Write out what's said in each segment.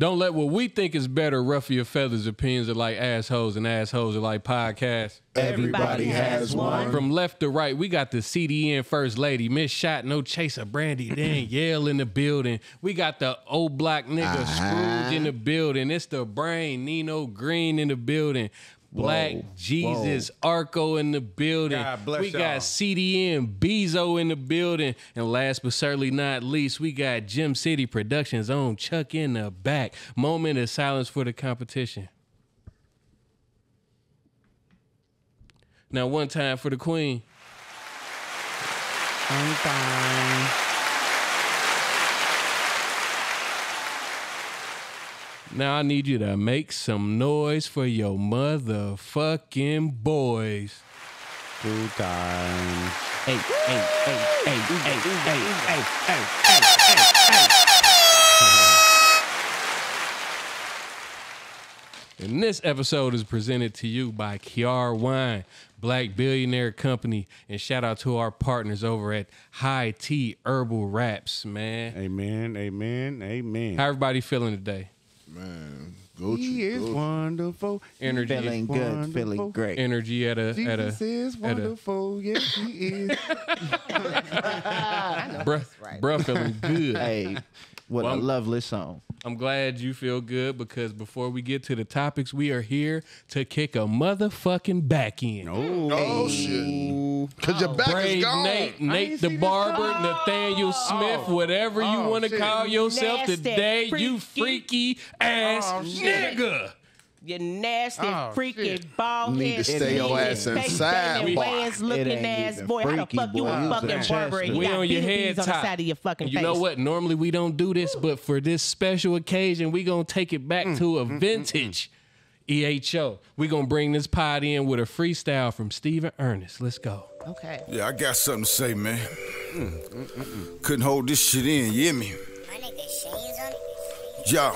Don't let what we think is better ruffle your feathers. Opinions are like assholes, and assholes are like podcasts. Everybody has one. From left to right, we got the CDN First Lady, Miss Shot, No Chaser, Brandy Danielle in the building. We got the old black nigga Scrooge in uh-huh. the building. It's the brain, Nino Green in the building. Black Whoa, Jesus Arco in the building. God bless we y'all. got CDN Bezo in the building. And last but certainly not least, we got Gem City Productions own Chuck in the back. Moment of silence for the competition. Now, one time for the queen. I'm fine. Now I need you to make some noise for your motherfucking boys. Two times. Hey, hey, hey, hey, hey, hey, hey, hey, hey, hey, And this episode is presented to you by Kiara Wine, Black Billionaire Company, and shout out to our partners over at High Tea Herbal Wraps, man. Amen. Amen. Amen. How everybody feeling today? Man, Gucci. he is Gucci. wonderful. Energy. Feeling good, feeling great. Energy at a at Jesus a is at a wonderful. Yes, he is. bruh, bruh feeling good. Hey, what Well, a I'm- lovely song. I'm glad you feel good because before we get to the topics, we are here to kick a motherfucking back in. Oh, shit. Because your back Brave is gone. Nate, Nate ain't the see this Barber, coming. Nathaniel oh. Smith, Oh. whatever you Oh, want to call yourself Nasty, today, you freaky. freaky ass Oh, shit. nigga. You nasty, Oh, freaky, shit. bald Need to head, stay your ass inside, boy. Wayans looking It ain't ass boy. How the freaky, fuck you boy. a fucking was barber? You We got on your head BBs on the top. side of your fucking you face. know what? Normally we don't do this, but for this special occasion, we gonna take it back mm, to a mm, mm, vintage EHO. We gonna bring this pod in with a freestyle from Stephen Ernest. Let's go. Okay. Yeah, I got something to say, man. Couldn't hold this shit in, you hear me? My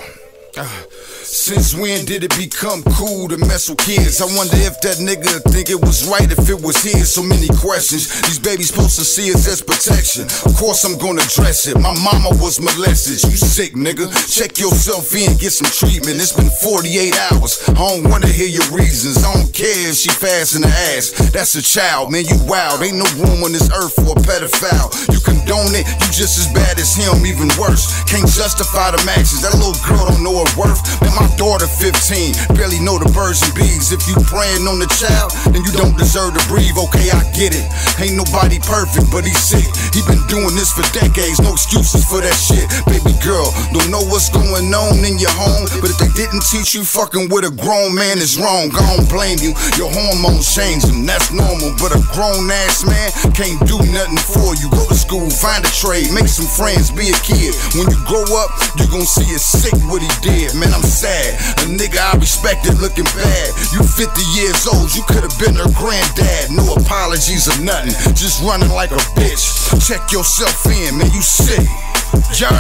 since when did it become cool to mess with kids? I wonder if that nigga think it was right if it was his. So many questions. These babies supposed to see us as protection. Of course I'm gonna address it. My mama was molested. You sick, nigga? Check yourself in, get some treatment. It's been 48 hours. I don't wanna hear your reasons. I don't care if she fast in the ass. That's a child, man. You wild. Ain't no room on this earth for a pedophile. You condone it. You just as bad as him, even worse. Can't justify the actions. That little girl don't know her worth. My daughter 15, barely know the birds and bees. If you praying on the child, then you don't deserve to breathe. Okay, I get it. Ain't nobody perfect, but he's sick. He been doing this for decades. No excuses for that shit. Baby girl, don't know what's going on in your home. But if they didn't teach you fucking with a grown man is wrong, I don't blame you. Your hormones changing, that's normal. But a grown ass man can't do nothing for you. Go to school, find a trade, make some friends, be a kid. When you grow up, you gon' see it sick what he did. Man, I'm sad. A nigga I respected looking bad. You 50 years old, you could've been her granddad. No apologies or nothing, just running like a bitch. Check yourself in, man, you sick. Germ.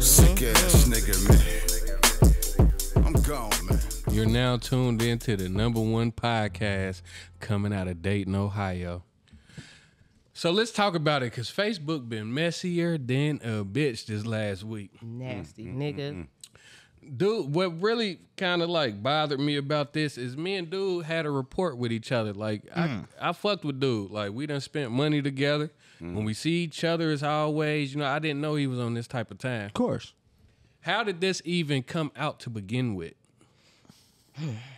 Sick ass nigga, man. I'm gone, man. You're now tuned into the number one podcast coming out of Dayton, Ohio. So let's talk about it because Facebook been messier than a bitch this last week. Nasty mm, mm, nigga. Mm, dude, what really kind of like bothered me about this is me and dude had a report with each other. Like I, I fucked with dude. Like we done spent money together. When we see each other as always, you know, I didn't know he was on this type of time. Of course. How did this even come out to begin with?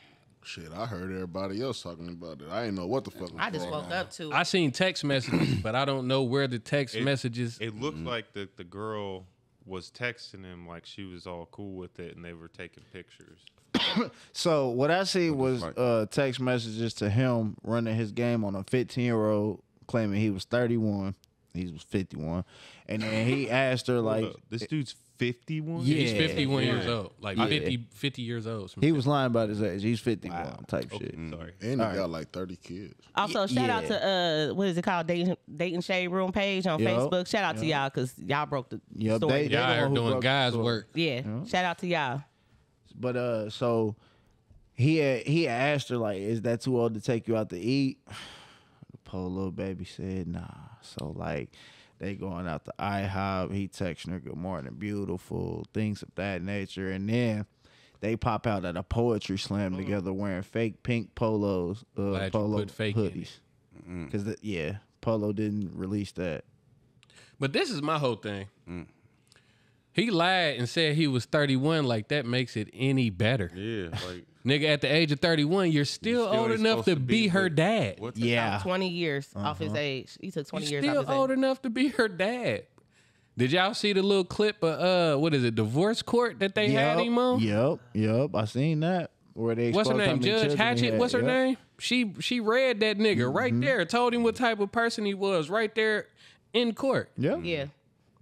Shit, I heard everybody else talking about it. I didn't know what the fuck was I just going woke on. up to it. I seen text messages, but I don't know where the text It- messages. It looked like the, the girl was texting him like she was all cool with it and they were taking pictures. So what I see was uh, text messages to him running his game on a 15 year old claiming he was 31. He was 51, and then he asked her like, this dude's 51? Yeah. He's 51 years old, like Yeah. 50, 50 years old. he was lying about his age. He's 51 type Okay, shit. sorry. And he got like 30 kids. Also, shout out to uh, what is it called, Dating, Dating Shade Room page on Yup, Facebook. Shout out to y'all because y'all broke the Yup, story. they- today. they Y'all the are who doing broke the guys' story. work. yeah, shout out to y'all. But uh, so he had, he had asked her like, "Is that too old to take you out to eat?" The poor little baby said, "Nah." So like, They going out to IHOP. He texting her good morning, beautiful, things of that nature. And then they pop out at a poetry slam mm. together wearing fake pink polos, uh, Glad you polo put fake in it. hoodies. Mm. Because yeah, Polo didn't release that. But this is my whole thing. Mm. He lied and said he was 31. Like that makes it any better. Yeah, like Nigga, at the age of 31, you're still, still old enough to to be be her with- dad. what? Yeah, 20 years off his uh-huh. age. He took 20 You're years still off his old age. enough to be her dad. Did y'all see the little clip of uh what is it, divorce court that they had him on? Yep, yep. I seen that. Where they What's her name? Judge Hatchett? had. What's her Yep. name? She she read that nigga right mm-hmm. there, told him what type of person he was right there in court. Yep. Yeah,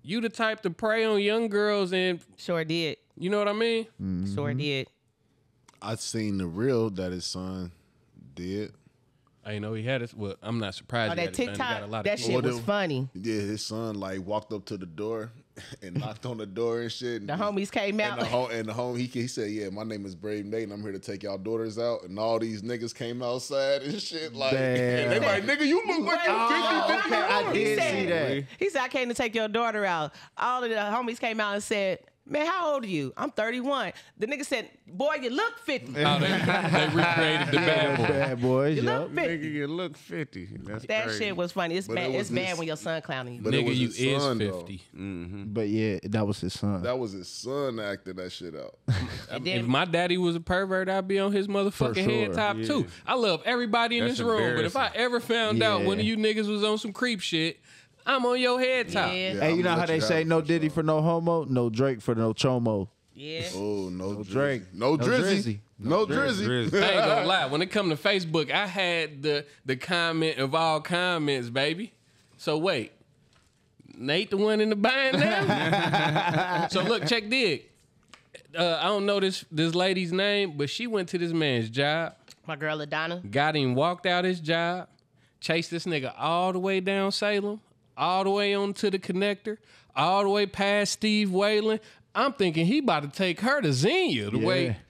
You the type to prey on young girls and sure did. you know what I mean? Mm-hmm. Sure did. I seen the real that his son did. I didn't know he had it. Well, I'm not surprised. Oh, that had it done. He got a TikTok, lot that kids. shit was funny. Yeah, his son like walked up to the door and knocked on the door and shit. The homies came And out. the home, and the home, he, he said, "Yeah, my name is Brave Nate, and I'm here to take y'all daughters out." And all these niggas came outside and shit, like, and they Damn. like, "Nigga, you look like you're 50, Oh, 50 okay, I years He did said- see that. He said, I came to take your daughter out. All of the homies came out and said, Man, how old are you? I'm 31. The nigga said, Boy, you look 50. Oh, they, they recreated the bad boy. Bad boys. You Yep. look 50. nigga, you look fifty. That's That crazy. shit was funny. It's But bad. it It's was bad his- when your son clowning you. But Nigga, you is son, though. 50. Mm-hmm. But yeah, that was his son. That was his son acting that shit out. And If my daddy was a pervert, I'd be on his motherfucking sure, head top too. I love everybody in That's this room, but if I ever found out one of you niggas was on some creep shit, I'm on your head top. yeah, Yeah. Hey, you know how they say no Diddy sure. for no homo, no Drake for no chomo. yeah. Oh no, No Drizzy. Drake. no No Drizzy, Drizzy. no Drizzy. Drizzy. I ain't gonna lie. When it come to Facebook, I had the the comment of all comments, baby. So wait, Nate the one in the bind now? so look, check dig. Uh, I don't know this this lady's name, but she went to this man's job, My girl Adana. got him walked out his job, chased this nigga all the way down Salem, all the way onto the connector, all the way past Steve Whalen. I'm thinking he about to take her to Xenia the way.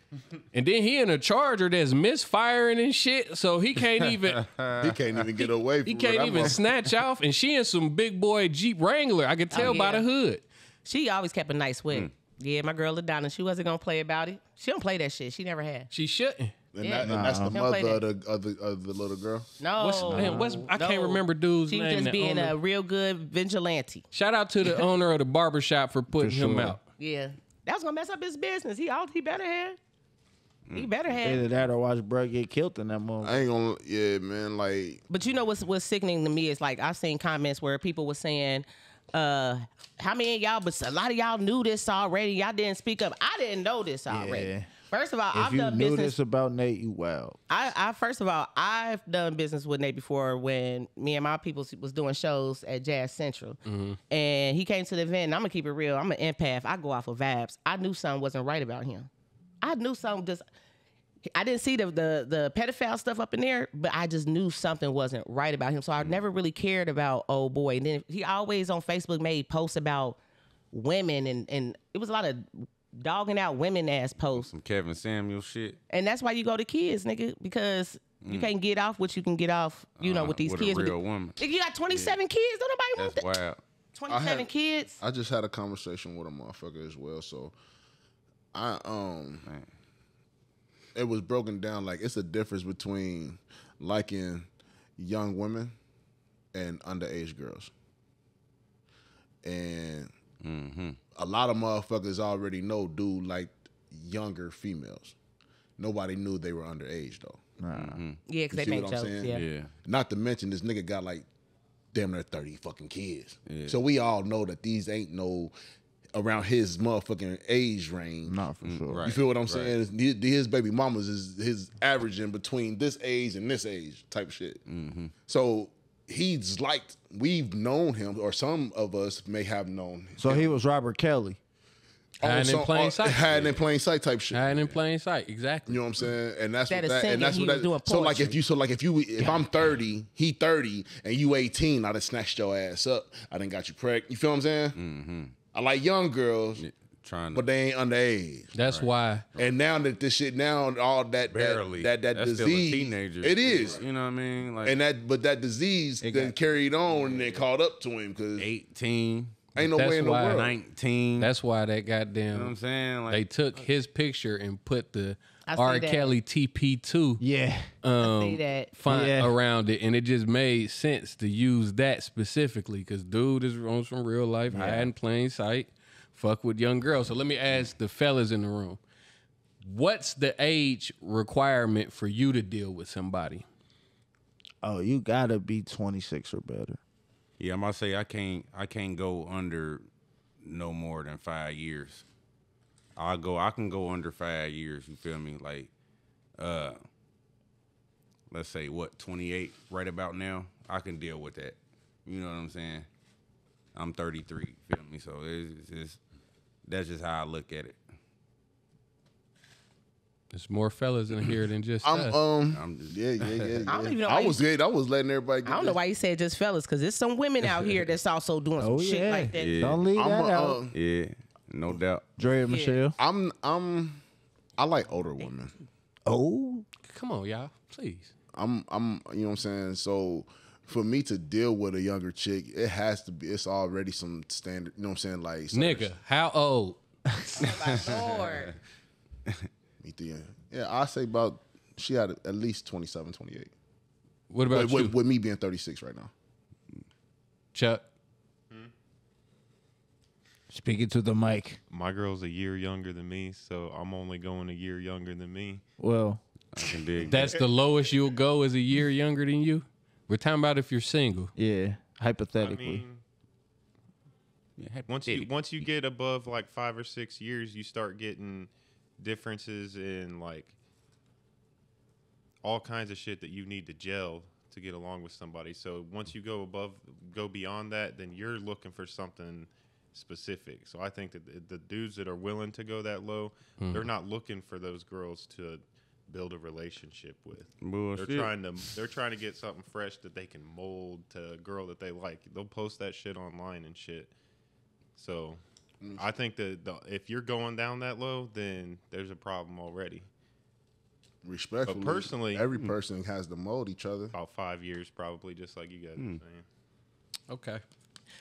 And then he in a charger that's misfiring and shit, so he can't even He can't even get away. From he can't even snatch off. And she in some big boy Jeep Wrangler. I could tell by yeah. the hood. She always kept a nice whip. Mm. Yeah, my girl Adana. She wasn't gonna play about it. She don't play that shit. She never had. She shouldn't. And, Yeah. that, and that's the Don't play mother of the, of the of the little girl. No. What's, man, what's I can't no. remember dude's She was name. just being owner. a real good vigilante. Shout out to the owner of the barbershop for putting him sure. out. Yeah. That was gonna mess up his business. He all he better have. He better have. Either that or watch bro get killed in that moment. I ain't gonna. Yeah, man. Like But you know what's what's sickening to me is like I've seen comments where people were saying, uh, how many of y'all, but a lot of y'all knew this already. Y'all didn't speak up. I didn't know this already. Yeah. First of all, if I've you done knew business. this about Nate, you wild. I, I first of all, I've done business with Nate before when me and my people was doing shows at Jazz Central, mm-hmm. and he came to the event. And I'm gonna keep it real. I'm an empath. I go off of vibes. I knew something wasn't right about him. I knew something just. I didn't see the, the the pedophile stuff up in there, but I just knew something wasn't right about him. So I never really cared about oh boy. And then he always on Facebook made posts about women and and it was a lot of dogging out women ass posts. Some Kevin Samuel shit. And that's why you go to kids, nigga, because you can't get off what you can get off, you know, Uh, with these with kids. a With real the- woman. Nigga, you got 27 kids. Don't nobody want that. wild. 27 had- kids. I just had a conversation with a motherfucker as well. So I um it was broken down like it's a difference between liking young women and underage girls. And a lot of motherfuckers already know dude like younger females. Nobody knew they were underage though. Mm-hmm. Yeah, because they see make what I'm jokes. saying? Yeah. Yeah. Not to mention this nigga got like damn near 30 fucking kids. Yeah. So we all know that these ain't no around his motherfucking age range. Not for mm, sure. Right. You feel what I'm saying? His, his baby mamas is his averaging between this age and this age type shit. Mm-hmm. So he's liked, we've known him, or some of us may have known him. So he was Robert Kelly. Hiding in plain sight. Hiding in plain sight type shit. Hiding in plain sight. Exactly. You know what I'm saying? And that's Instead what that, and that's what was that. doing So like if you so like if you if I'm 30, he 30, and you 18, I done snatched your ass up. I done got you pregnant. You feel what I'm saying? Mm-hmm. I like young girls, trying to. but they ain't underage. That's why. And now that this shit, now all that barely that that, that That's disease, Still a teenager. it is. You know what I mean? Like And that, but that disease It then got- carried on and then caught up to him because 18, ain't no That's way in the why- world. 19. That's why that you know what I'm saying? Like They took his picture and put the I R. that. Kelly TP2 Yeah. um, see that. font Yeah. around it, and it just made sense to use that specifically because dude is on some real life, hide in plain sight, fuck with young girls. So let me ask the fellas in the room, what's the age requirement for you to deal with somebody? Oh, you gotta be 26 or better. Yeah, I'm gonna say I can't I can't go under no more than five years. I'll go I can go under five years, you feel me? Like uh let's say what, twenty eight right about now, I can deal with that. You know what I'm saying? I'm thirty three, feel me? So it's just that's just how I look at it. There's more fellas in here than just I'm us. um I'm just yeah yeah yeah. yeah. I don't even know I why was good. I was letting everybody. Get I don't know this. why you said just fellas, because there's some women out here that's also doing some Oh, shit yeah. like that. Yeah. Don't leave I'm that a, out. um, Yeah, no doubt. Dre and Michelle. I'm I'm I like older women. Oh, Come on, y'all, please. I'm I'm you know what I'm saying. So for me to deal with a younger chick, it has to be. It's already some standard. You know what I'm saying? Like some- Nigga, how old? My lord. Me too. Yeah, yeah. I say about she had at least 27, 28. What about With, you, with, with me being 36 right now. Chuck? Hmm? speaking to the mic. My girl's a year younger than me, so I'm only going a year younger than me. Well, I can dig That's the lowest you'll go is a year younger than you. We're talking about if you're single. yeah, I hypothetically. mean, once you once you get above like five or six years, you start getting differences in like all kinds of shit that you need to gel to get along with somebody. So once you go above, go beyond that, then you're looking for something specific. So I think that the, the dudes that are willing to go that low, hmm. they're not looking for those girls to build a relationship with. Bullshit. They're trying to they're trying to get something fresh that they can mold to a girl that they like. They'll post that shit online and shit. So mm. I think that the, if you're going down that low, then there's a problem already. Respectfully, personally- every hmm. person has to mold each other. About five years, probably, just like you guys Hmm. are saying. Okay.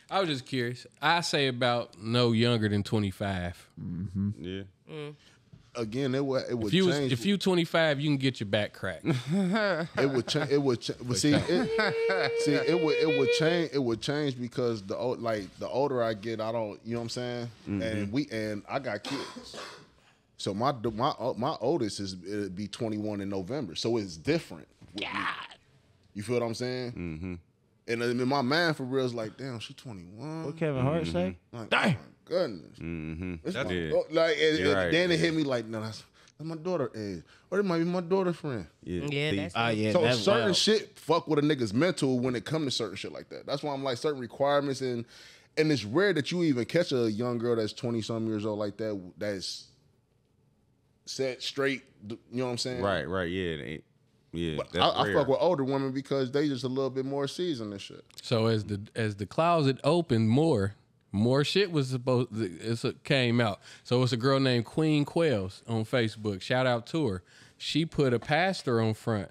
I was just curious. I say about no younger than 25. Mm-hmm. Mm. Yeah. Again, it would it would If you was, change. if you 25, you can get your back cracked. it would change. It would. Ch- but see, it, see, it would. It would change. It would change because the old, like the older I get, I don't. You know what I'm saying? And we and I got kids. So my my my oldest is it'd be 21 in November. So it's different. with me. You feel what I'm saying? Mm-hmm. And then my man for real is like, damn, she 21. what Kevin Hart say? Like, oh my goodness. Mm-hmm. It's That's my it. dau- like, and, and right. then it hit me like, no, that's, that's my daughter age, or it might be my daughter's friend. Yeah. Yeah, that's Ah, yeah, so that's certain wild. shit fuck with a nigga's mental when it come to certain shit like that. That's why I'm like certain requirements and and it's rare that you even catch a young girl that's 20 some years old like that that's set straight. You know what I'm saying? Right, right, yeah. They- yeah. That's I, I fuck with older women because they just a little bit more seasoned and shit. So as the as the closet opened more, more shit was supposed it's a, came out. So it's a girl named Queen Quells on Facebook. Shout out to her. She put a pastor on front.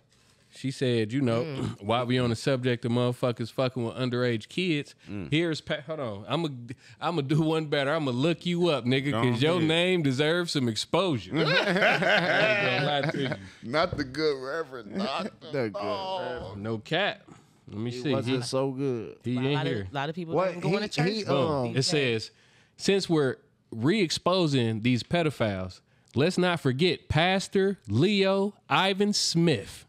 She said, you know, while we on the subject of motherfuckers fucking with underage kids, here's pa- hold on. I'm gonna I'm gonna do one better. I'm gonna look you up, nigga, because your ahead. name deserves some exposure. I ain't gonna lie to you. Not the good reverend. Not the, That good. No cap. Let me It see. wasn't He, so good. he a in lot, here. of, lot of people What? don't going He- to church. he, um, It says, since we're re-exposing these pedophiles, let's not forget Pastor Leo Ivan Smith.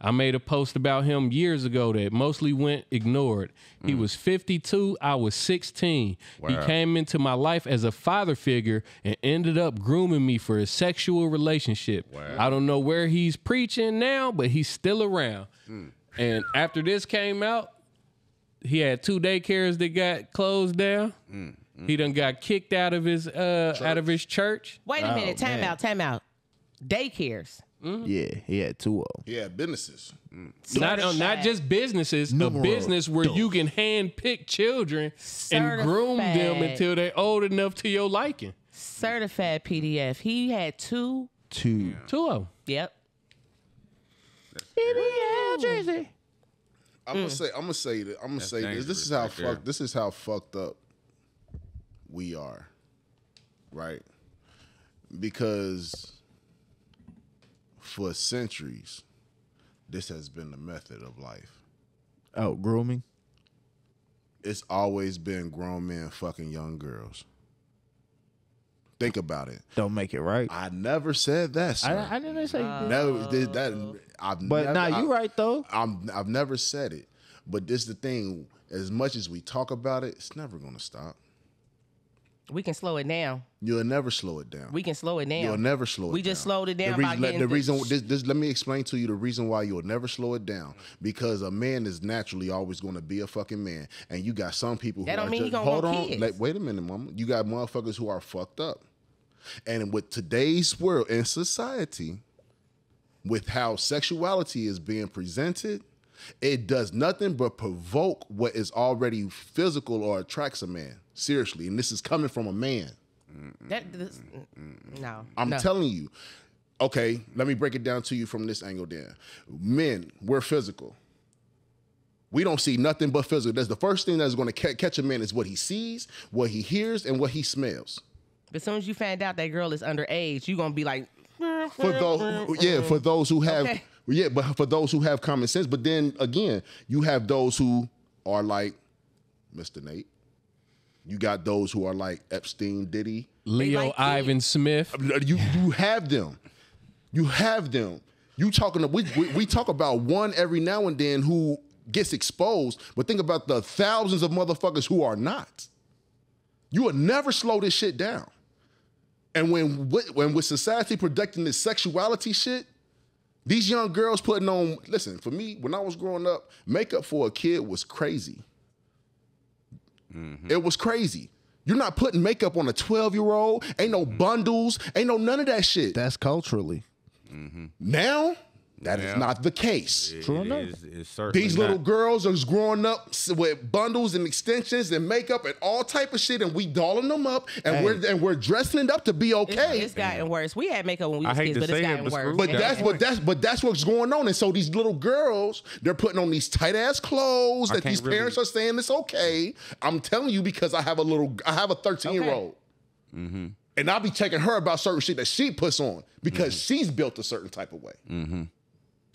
I made a post about him years ago that mostly went ignored. He hmm. was 52, I was 16. He came into my life as a father figure and ended up grooming me for a sexual relationship. I don't know where he's preaching now, but he's still around. Hmm. And after this came out, he had two daycares that got closed down. Hmm. He done got kicked out of his uh out of his church. Wait a minute. Time man. out. Time out. Daycares. Mm-hmm. Yeah, he had two of them. Yeah, businesses. Mm. Not uh, not just businesses, Numero a business where you can hand pick children and groom them until they're old enough to your liking. Certified PDF. He had two. Two. Two of them. Yep. Jersey. Mm. I'm gonna mm. say I'm gonna say that I'm gonna That's say this. This is how right fucked this is how fucked up we are. Right? Because for centuries, this has been the method of life. Oh, grooming. It's always been grown men fucking young girls. Think about it. Don't make it right. I never said that, sir. I, I didn't say you did. never did that. I've But never, nah, I- you right though. I'm I've never said it, but this is the thing. As much as we talk about it, it's never gonna stop. We can slow it down. You'll never slow it down. We can slow it down. You'll never slow it We down. We just slowed it down The by reason, getting the reason this, this, let me explain to you the reason why you'll never slow it down because a man is naturally always going to be a fucking man, and you got some people who That don't mean he gonna hold want on. kids. Like, wait a minute, mama. You got motherfuckers who are fucked up, and with today's world and society, with how sexuality is being presented, it does nothing but provoke what is already physical or attracts a man. Seriously, and this is coming from a man. That, this, no. I'm no. telling you. Okay, let me break it down to you from this angle then. Men, we're physical. We don't see nothing but physical. That's the first thing that's going to ca- catch a man is what he sees, what he hears, and what he smells. But As soon as you find out that girl is underage, you're gonna be like, For those, yeah, for those who have, Okay. yeah, but for those who have common sense. But then again, you have those who are like Mr. Nate. You got those who are like Epstein, Diddy. Leo like Ivan Smith. Uh, you you have them. You have them. You talking we, we we talk about one every now and then who gets exposed, but think about the thousands of motherfuckers who are not. You will never slow this shit down. And when when with society protecting this sexuality shit, these young girls putting on listen, for me, when I was growing up, makeup for a kid was crazy. Mm-hmm. It was crazy. You're not putting makeup on a 12 year old. Ain't no bundles. Ain't no none of that shit. That's culturally. Mm-hmm. now, that is Yeah. not the case. True It enough. is- it's certainly These little not. girls are growing up with bundles and extensions and makeup and all type of shit, and we dolling them up, and Hey. we're and we're dressing it up to be it's, okay. it's gotten worse. We had makeup when we I was kids, but it's say it, gotten but worse. But that's what that's but that's what's going on. And so these little girls, they're putting on these tight ass clothes that these can't really- parents are saying it's okay. I'm telling you because I have a little I have a 13 year old. Mm-hmm. And I'll be checking her about certain shit that she puts on because Mm-hmm. she's built a certain type of way.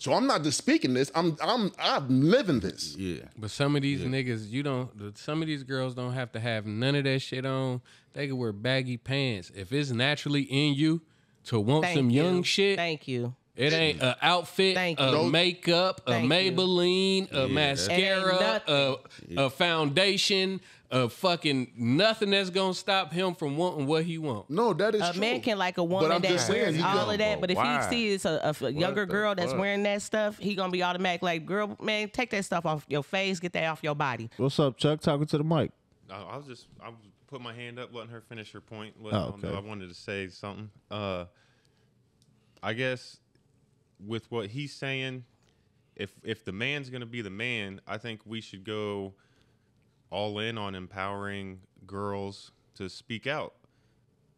So I'm not just speaking this. I'm I'm I'm living this. Yeah. But some of these niggas, you don't. Some of these girls don't have to have none of that shit on. They can wear baggy pants if it's naturally in you to want Thank some you. young shit. Thank you. It ain't a outfit, Thank a you. makeup, a Thank you. Maybelline, a mascara, a, a foundation, a fucking nothing that's gonna stop him from wanting what he wants. No, that is true. A true. man can like a woman I'm that just saying, all of that, but if why? he sees a younger girl that's fuck? wearing that stuff, he gonna be automatic like, girl, man, take that stuff off your face, get that off your body. What's up, Chuck? Talking to the mic. I, I was just I was put my hand up, letting her finish her point. Let, Oh, okay. I wanted to say something. Uh, I guess with what he's saying, if if the man's gonna be the man, I think we should go all in on empowering girls to speak out,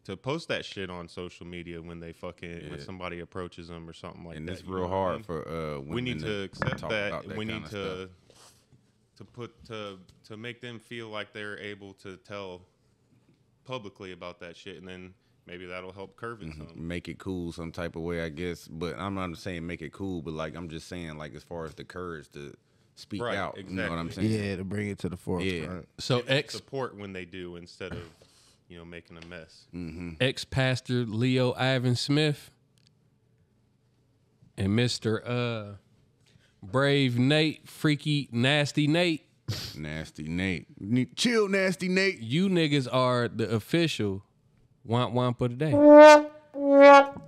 to post that shit on social media when they fucking when somebody approaches them or something like And that. And it's real what I hard mean? for uh we women need to accept talk that. about that we need to stuff. to put to to make them feel like they're able to tell publicly about that shit, and then maybe that'll help curve it some. make it cool some type of way, I guess. But I'm not saying make it cool, but like I'm just saying like as far as the courage to speak Right, out. You know what I'm saying? Yeah, to bring it to the forefront. Yeah. So Give ex support when they do instead of you know making a mess. ex pastor Leo Ivan Smith and Mister uh, Brave Nate, freaky nasty Nate. Nasty Nate. Chill, nasty Nate. You niggas are the official womp womp of the day.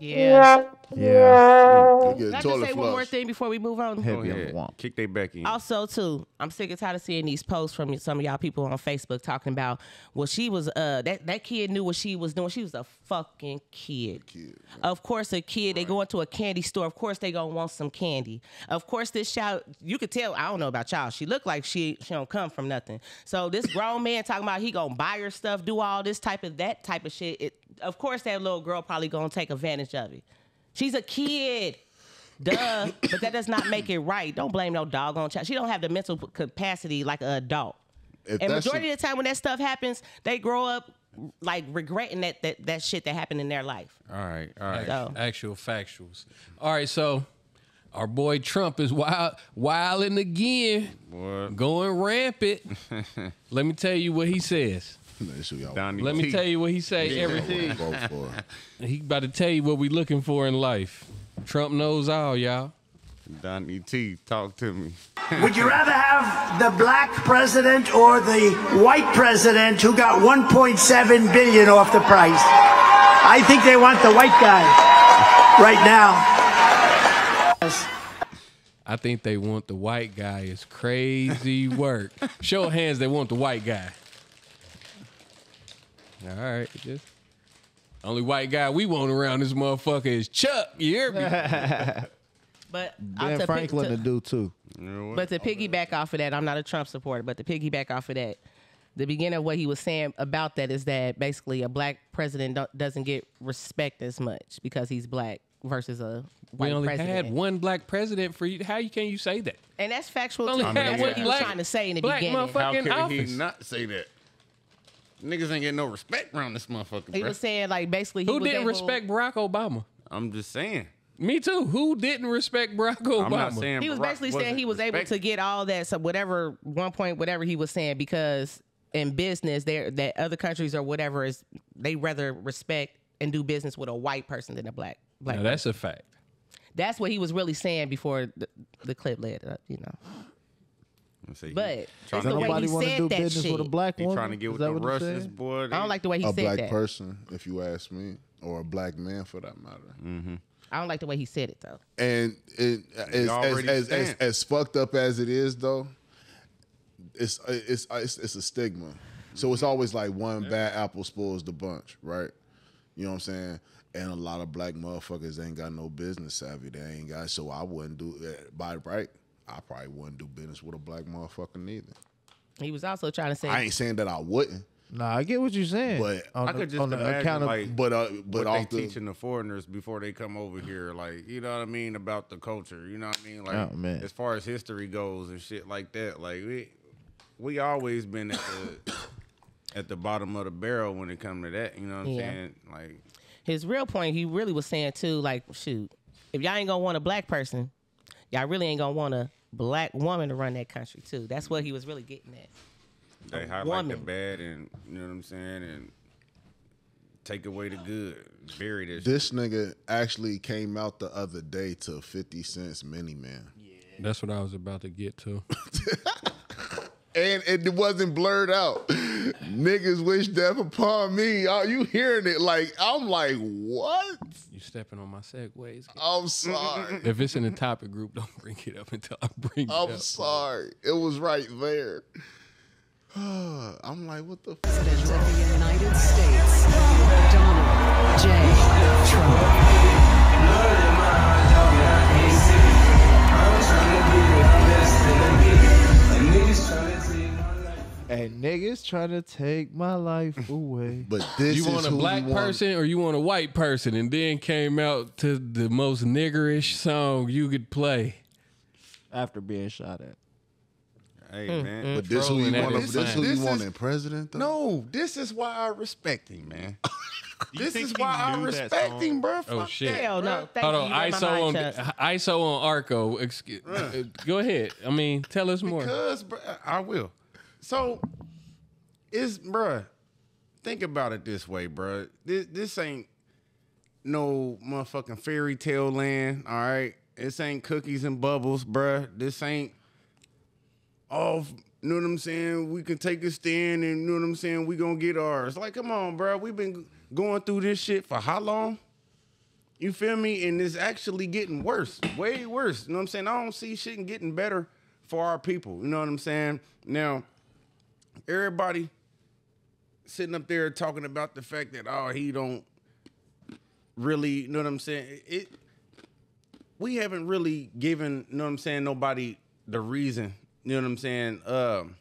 Yeah. Yeah. You get Can a I just toilet say one more flush. thing before we move on? Go Heavy on the ahead. womp. Kick they back in. Also, too, I'm sick and tired of seeing these posts from some of y'all people on Facebook talking about, well, she was uh that that kid knew what she was doing. She was a fucking kid. Of course, a kid. They go into a candy store. Of course, they gonna want some candy. Of course, this child. You could tell. I don't know about y'all. She looked like she she don't come from nothing. So this grown man talking about he gonna buy her stuff, do all this type of that type of shit. It of course that little girl probably gonna take advantage of it. She's a kid. Duh. but that does not make it right. Don't blame no doggone child. She don't have the mental capacity like an adult. If and majority a- of the time when that stuff happens, they grow up like regretting that that, that shit that happened in their life. All right, all right. So Actual factuals. All right, so our boy Trump is wild, wilding again, Boy, going rampant. Let me tell you what he says. That's who y'all Donnie Let me tell you what he say. Everything he about to tell you what we looking for in life. Trump knows all, y'all. Donnie T, talk to me. Would you rather have the black president or the white president who got 1.7 billion off the price? I think they want the white guy right now. I think they want the white guy. It's crazy work. Show of hands, they want the white guy. All right, just only white guy we want around this motherfucker is Chuck. You hear me? but Ben to pick- Franklin to- to do too. You know what? But to piggyback off of that, I'm not a Trump supporter, but to piggyback off of that, the beginning of what he was saying about that is that basically a black president don't, doesn't get respect as much because he's black versus a white We only president. had one black president for you. How you can you say that? and that's factual Only too. had That's one what he was black- trying to say in the black beginning. motherfucker. How in could office. he not say that? Niggas ain't getting no respect around this motherfucker, He bro. was saying like basically he Who was didn't able- respect Barack Obama? I'm just saying. Me too. Who didn't respect Barack Obama? I'm not saying He was Barack basically saying wasn't he was able to respected. get all that so whatever one point whatever he was saying because in business there that other countries or whatever is they rather respect and do business with a white person than a black black. Now, that's a fact. That's what he was really saying before the, the clip led up, you know. Let's see, But it's trying the to, way Nobody he want to said do that business shit. with a black he woman. trying to get Is with the what he Russians, said? boy. I don't like the way he said that. a black person, if you ask me, or a black man for that matter. Mm-hmm. I don't like the way he said it though. And it, as, as, as, as, as fucked up as it is, though, it's it's it's, it's a stigma. So it's mm-hmm. always like one bad apple spoils the bunch, right? You know what I'm saying? And a lot of black motherfuckers ain't got no business savvy. They ain't got. So I wouldn't do it by right. I probably wouldn't do business with a black motherfucker neither. He was also trying to say I ain't saying that I wouldn't, Nah, I get what you're saying. But on I the, could just on the imagine, account of like, but uh, but what they the teaching the foreigners before they come over here, like you know what I mean about the culture. You know what I mean, like Oh, man. as far as history goes and shit like that. Like we we always been at the at the bottom of the barrel when it come to that. You know what I'm Yeah. saying? Like his real point, he really was saying too, like, shoot, if y'all ain't gonna want a black person, y'all really ain't gonna want a black woman to run that country too. That's what he was really getting at. they A highlight the bad and you know what I'm saying and take away the good, bury this. this nigga actually came out the other day to Fifty Cent's Many Men. Yeah. That's what I was about to get to. and it wasn't blurred out. Niggas wish death upon me. Are you hearing it? Like I'm like, what? You stepping on my segues. I'm sorry. If it's in the topic group, don't bring it up until I bring it up. I'm sorry. It was right there. I'm like, what the? President of the United States, Donald J. Trump. And niggas trying to take my life away. But this You is want a who black we want. person or you want a white person, and then came out to the most niggerish song you could play. After being shot at. Hey Mm, man, But this who you Trolling want. his This who you want is- in president? Though? no, this is why I respect him, man. this is why I respect him, bro. Oh Fuck shit! Hell no. Thank Hold you. on, You read my ISO on mind, ISO on Arco. Excuse, uh, go ahead. I mean, tell us more. Because, bro, I will. So, it's, bruh, think about it this way, bruh. This, this ain't no motherfucking fairy tale land, all right? This ain't cookies and bubbles, bruh. This ain't off, you know what I'm saying? We can take a stand and, you know what I'm saying? We gonna get ours. Like, come on, bruh. We've been going through this shit for how long? You feel me? And it's actually getting worse, way worse. You know what I'm saying? I don't see shit getting better for our people. You know what I'm saying? Now, everybody sitting up there talking about the fact that oh he don't really, you know what I'm saying? It we haven't really given, you know what I'm saying, nobody the reason, you know what I'm saying, um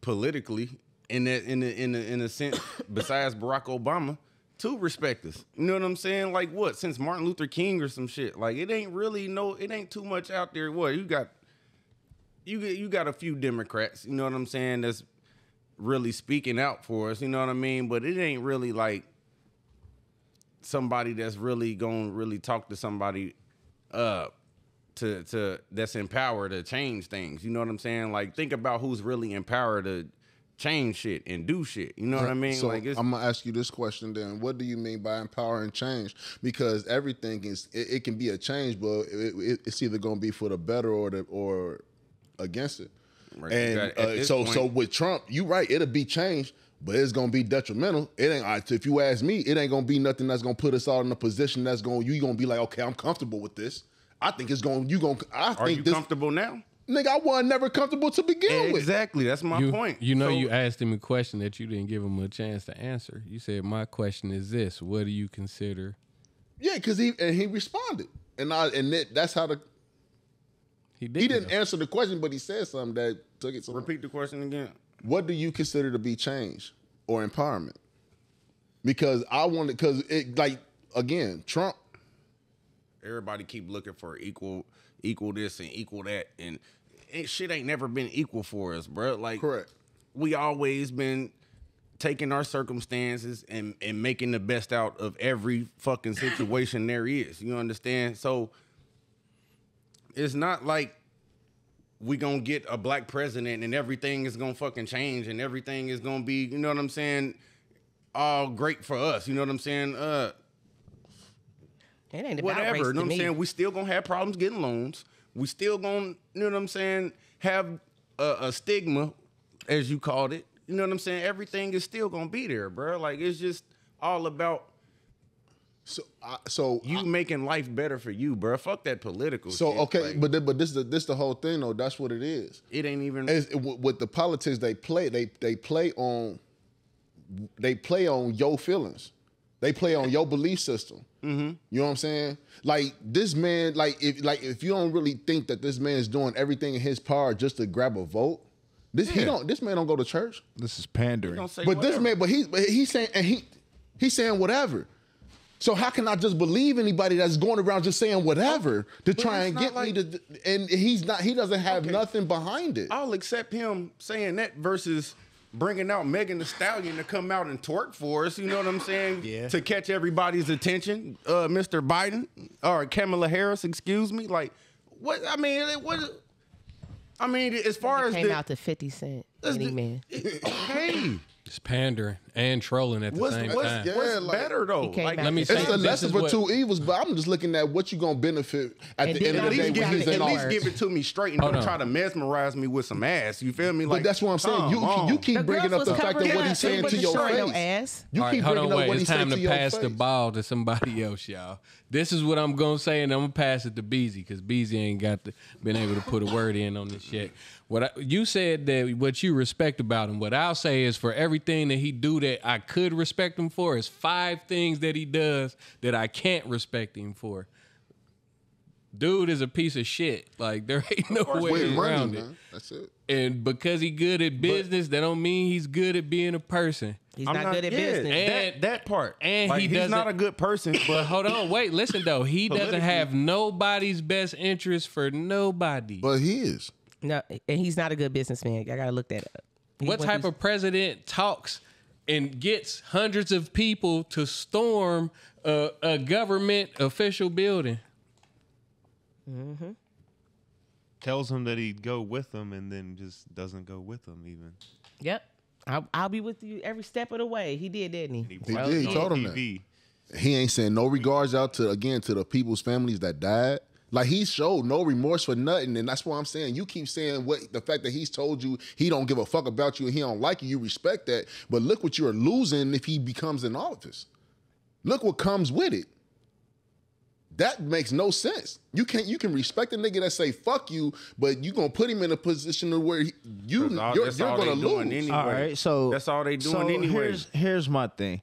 politically in that in the, in the, in a sense, besides Barack Obama, to respect us. You know what I'm saying? Like what? Since Martin Luther King or some shit. Like it ain't really no. It ain't too much out there. What you got? You you got a few Democrats. You know what I'm saying? That's really speaking out for us. You know what I mean? But it ain't really like somebody that's really going to really talk to somebody uh to to that's in power to change things. You know what I'm saying? Like think about who's really in power to change shit and do shit. You know what I mean? So like it's I'm gonna ask you this question then. What do you mean by empower and change? Because everything is it, it can be a change, but it, it, it's either gonna be for the better or the or against it. Right, And uh, so point- so with Trump, you right, it'll be changed. But it's gonna be detrimental. It ain't. If you ask me, it ain't gonna be nothing that's gonna put us all in a position that's gonna you gonna be like, okay, I'm comfortable with this. I think it's going. to You gonna? I are think you this. comfortable now? Nigga, I wasn't never comfortable to begin with. Exactly. That's my you, point. You know, So- you asked him a question that you didn't give him a chance to answer. You said, "My question is this: What do you consider?" Yeah, because he and he responded, and I and that, that's how the He did. he didn't answer the question, but he said something that took it. So Repeat the question again. what do you consider to be change or empowerment? Because I wanted because it like again Trump. Everybody keep looking for equal, equal this and equal that, and it, shit ain't never been equal for us, bro. Like Correct. we always been taking our circumstances and and making the best out of every fucking situation there is. You understand? So it's not like we gonna get a black president and everything is gonna fucking change and everything is gonna be, you know what I'm saying, all great for us. You know what I'm saying? Uh It ain't about whatever. You know what I'm me. saying? We still gonna have problems getting loans. We still gonna, you know what I'm saying, have a, a stigma, as you called it. You know what I'm saying? Everything is still gonna be there, bro. Like it's just all about So I, so you making life better for you, bro. Fuck that political. so shit. okay, Like, but th- but this is the, this the whole thing though. That's what it is. it ain't even. It- with with the politics they play, they they play on they play on your feelings. They play on your belief system. Mm-hmm. You know what I'm saying? Like this man, like if like if you don't really think that this man is doing everything in his power just to grab a vote, this he don't. This man don't go to church. This is pandering. Don't say But this man, but he, but he's saying, and he, he's saying whatever. So how can I just believe anybody that's going around just saying whatever to try and get like- me to? And he's not. He doesn't have Okay. nothing behind it. I'll accept him saying that versus bringing out Megan Thee Stallion to come out and twerk for us. You know what I'm saying? Yeah. To catch everybody's attention, uh, Mr. Biden or Kamala Harris, excuse me. Like, what? I mean, it- what? I mean, as far as came the, out to 50 Cent. That's Any the- man. Hey. It's pandering and trolling at the what's, same what's, time. Yeah, what's like- better though? Like, out Let me to say It's the this lesser is of what- two evils, but I'm just looking at what you're gonna benefit at And the end of at the day give, he's me, in at least office. give it to me straight and Hold don't on. try to mesmerize me with some ass. You feel me? But that's what I'm saying. You on. you keep The bringing up the fact covering that what he's saying to your face. ass. You All right, keep hold bringing on, up wait. what he It's time to to pass the ball to somebody else, y'all. This is what I'm gonna say, and I'm gonna pass it to Beezy because Beezy ain't got the, been able to put a word in on this shit. What I, you said that what you respect about him. What I'll say is for everything that he do that I could respect him for is five things that he does that I can't respect him for. Dude is a piece of shit. Like there ain't no way With money, around it. man. That's it. And because he good at business, that don't mean he's good at being a person. He's I'm not, good at yeah, business. And- that, that part. and Like, he he's not doesn't- a good person, But but hold on, wait, listen though. He doesn't have nobody's best interest for nobody. But he is. no, and he's not a good businessman. I gotta look that up. He what went type through- of president talks and gets hundreds of people to storm a, a government official building? Mm-hmm. Tells him that he'd go with them and then just doesn't go with them even. Yep. I'll, I'll be with you every step of the way. He did, didn't he? He did. He told him that. He ain't saying no regards out to again to the people's families that died. Like he showed no remorse for nothing, and that's why I'm saying you keep saying what the fact that he's told you he don't give a fuck about you and he don't like you. You respect that, but look what you're losing if he becomes in office. Look what comes with it. That makes no sense. You can't. You can respect a nigga that say fuck you, but you gonna put him in a position where he, you all- you're, that's you're gonna lose. anyway. All right, so That's all they doing so anyway. Here's, here's my thing.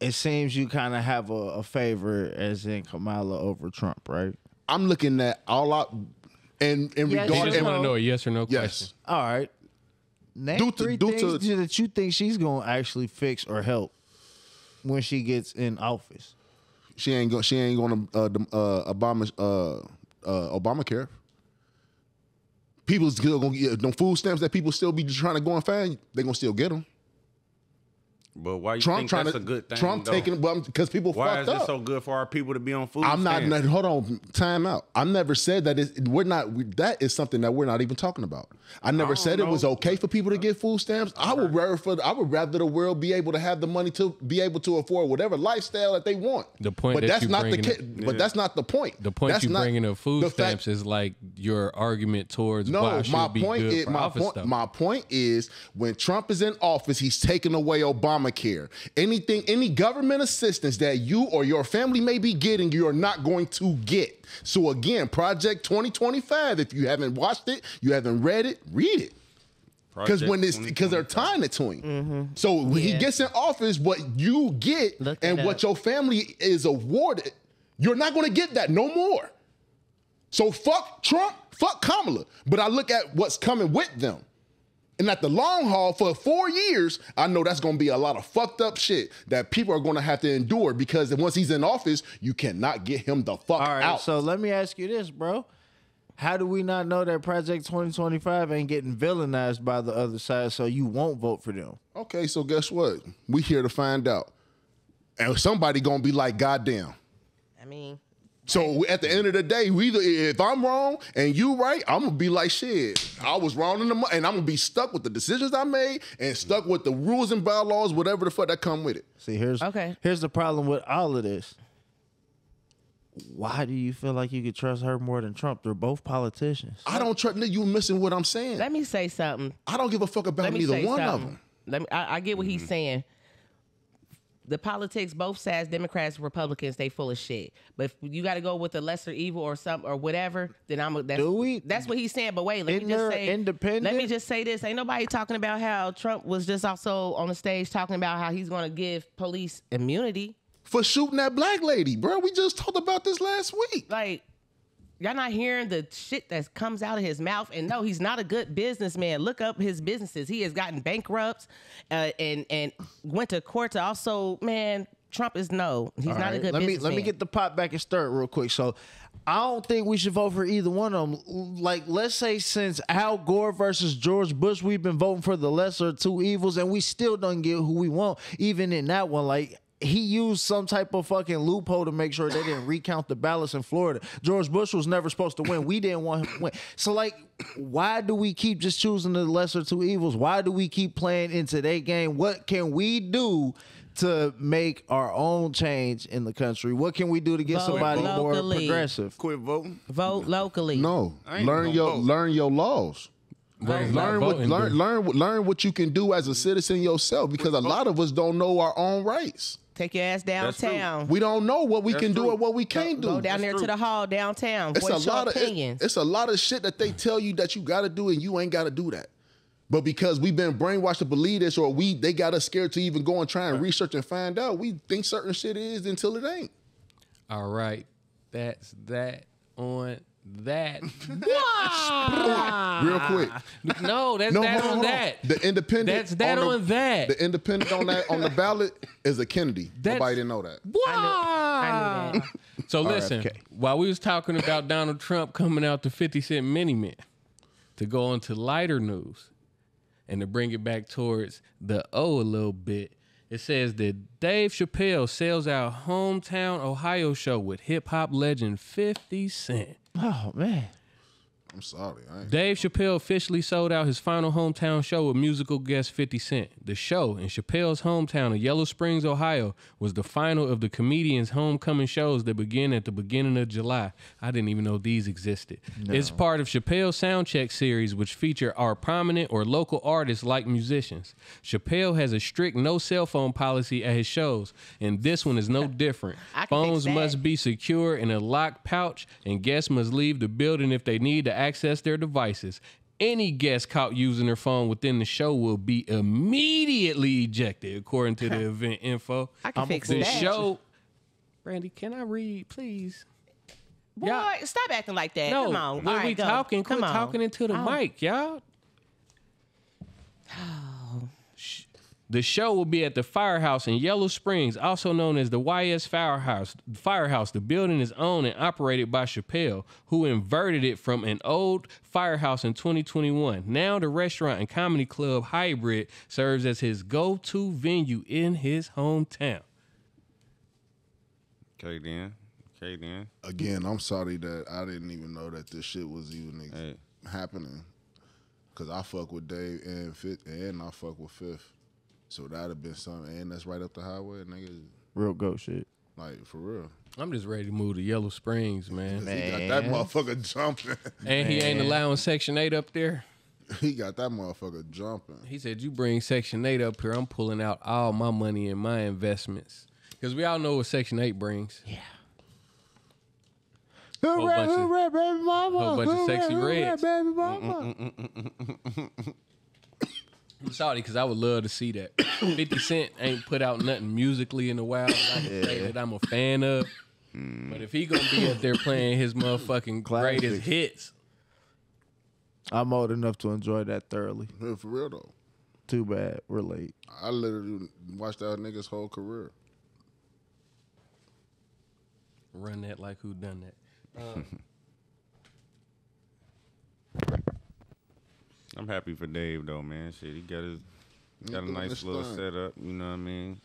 It seems you kind of have a, a favor as in Kamala over Trump, right? I'm looking at all out, and in Yes, He regard. just want to know a yes or no yes, question. All right. Name Due to- three due things to- that you think she's gonna actually fix or help when she gets in office. She ain't going. She ain't going to uh, the, uh, Obama uh, uh, Obamacare. People still gonna get them food stamps that people still be trying to go and find. They gonna still get them. But why you Trump think trying that's to a good thing? Trump though? taking well because people Why fucked is it so good for our people to be on food I'm not. stamps? Hold on, time out. I never said that. It's, we're not. We, that is something that we're not even talking about. I never said it was okay for people to get food stamps. I would rather for. I would rather the world be able to have the money to be able to afford whatever lifestyle that they want. The point but that that's you not the. bringing Ca- But that's not the point. The point That's you not- bringing up food the fact- stamps is like your argument towards why No, it should my be point good is my point. stuff. My point is when Trump is in office, he's taking away Obamacare. Anything, any government assistance that you or your family may be getting, you are not going to get. So again, Project 2025. If you haven't watched it, you haven't read it, read it. Because when this, because they're tying it to him. Mm-hmm. So when he gets in office, what you get Look and what up. your family is awarded, you're not going to get that no more. So fuck Trump, fuck Kamala. But I look at what's coming with them. And at the long haul, for four years, I know that's going to be a lot of fucked up shit that people are going to have to endure because once he's in office, you cannot get him the fuck All right, out. so let me ask you this, bro. How do we not know that Project 2025 ain't getting villainized by the other side so you won't vote for them? okay, so guess what? We here to find out. And somebody going to be like, goddamn. I mean, So at the end of the day, we either if I'm wrong and you right, I'm gonna be like shit. I was wrong in the mo- and I'm gonna be stuck with the decisions I made and stuck with the rules and bylaws, whatever the fuck that come with it. See, here's Okay. here's the problem with all of this. Why do you feel like you could trust her more than Trump? They're both politicians. I don't trust you missing what I'm saying. let me say something. I don't give a fuck about Let me neither say one of them. Let me. I, I get what he's mm-hmm. saying. The politics, both sides, Democrats, Republicans, they full of shit. But if you got to go with the lesser evil or some or whatever, then I'm. A, that's, Do we- That's what he's saying. But wait, let me just say. independent? Let me just say this. Ain't nobody talking about how Trump was just also on the stage talking about how he's going to give police immunity. For shooting that black lady, bro. We just talked about this last week. Like, y'all not hearing the shit that comes out of his mouth. And no, he's not a good businessman. Look up his businesses. He has gotten bankrupt uh, and and went to court to also, man, Trump is no. He's All not a right, good let me let me get the pot back and stir it real quick. So, I don't think we should vote for either one of them. Like, let's say since Al Gore versus George Bush, we've been voting for the lesser of two evils, and we still don't get who we want. Even in that one, like. He used some type of fucking loophole to make sure they didn't recount the ballots in Florida. George Bush was never supposed to win. We didn't want him to win. So, like, why do we keep just choosing the lesser two evils? Why do we keep playing into their game? What can we do to make our own change in the country? What can we do to get Vote somebody more progressive? Quit voting. Vote locally. No, learn your vote. learn your laws. What Learn what learn learn learn what you can do as a citizen yourself because a lot of us don't know our own rights. Take your ass downtown. We don't know what we That's can do true. and what we can't do. Go down That's there to the hall downtown. it's a Voice your lot of it- it's a lot of shit that they tell you that you got to do and you ain't got to do that. But because we've been brainwashed to believe this, or we they got us scared to even go and try and research and find out, we think certain shit is until it ain't. All right, that's that on that. Real quick, no, that's no, that hold on, on hold that. The independent. That's that the- on that. The independent on that on the ballot is a Kennedy. That's- Nobody didn't know that. I knew that. So listen, RFK. while we was talking about Donald Trump coming out to 50 Cent Many Men, to go into lighter news and to bring it back towards the O a little bit, it says that Dave Chappelle sells out hometown Ohio show with hip hop legend 50 Cent. Oh man. I'm sorry. I ain't. Dave Chappelle officially sold out his final hometown show with musical guest 50 Cent. The show in Chappelle's hometown of Yellow Springs, Ohio, was the final of the comedian's homecoming shows that begin at the beginning of July. I didn't even know these existed. It's part of Chappelle's Soundcheck series, which feature our prominent or local artists like musicians. Chappelle has a strict no cell phone policy at his shows, and this one is no different. I can fix Phones must be secure in a locked pouch, and guests must leave the building if they need to access their devices. Any guest caught using their phone within the show will be immediately ejected, according to the event info. I can fix the that. show. Brandy, can I read, please? Boy, Yeah. stop acting like that. No, Come on. when All we right, go. talking, Come quit on. talking into the Oh. mic, y'all. The show will be at the Firehouse in Yellow Springs, also known as the YS Firehouse. Firehouse. The building is owned and operated by Chappelle, who inverted it from an old firehouse in 2021. Now, the restaurant and comedy club hybrid serves as his go-to venue in his hometown. Okay then. Okay then. Again, I'm sorry that I didn't even know that this shit was even ex- Hey. happening. Cause I fuck with Dave and Fit and I fuck with Fifth. So that'd have been something and that's right up the highway, nigga. Real go shit. Like for real. I'm just ready to move to Yellow Springs, man. He got that motherfucker jumping. And he ain't allowing Section 8 up there. he got that motherfucker jumping. He said, "You bring Section Eight up here, I'm pulling out all my money and my investments." Because we all know what Section Eight brings. Yeah. Whole Hooray, bunch of- hooray, baby mama. whole bunch of Hooray, sexy hooray, reds. baby mama. I'm sorry, because I would love to see that. 50 Cent ain't put out nothing musically in a while that I can say that I'm a fan of. Hmm. But if he gonna be up there playing his motherfucking greatest Classics. hits, I'm old enough to enjoy that thoroughly. Yeah, for real though. Too bad. We're late. I literally watched that nigga's whole career. run that like who done that. I'm happy for Dave though, man. Shit, he got his got a nice little thing. setup. You know what I mean?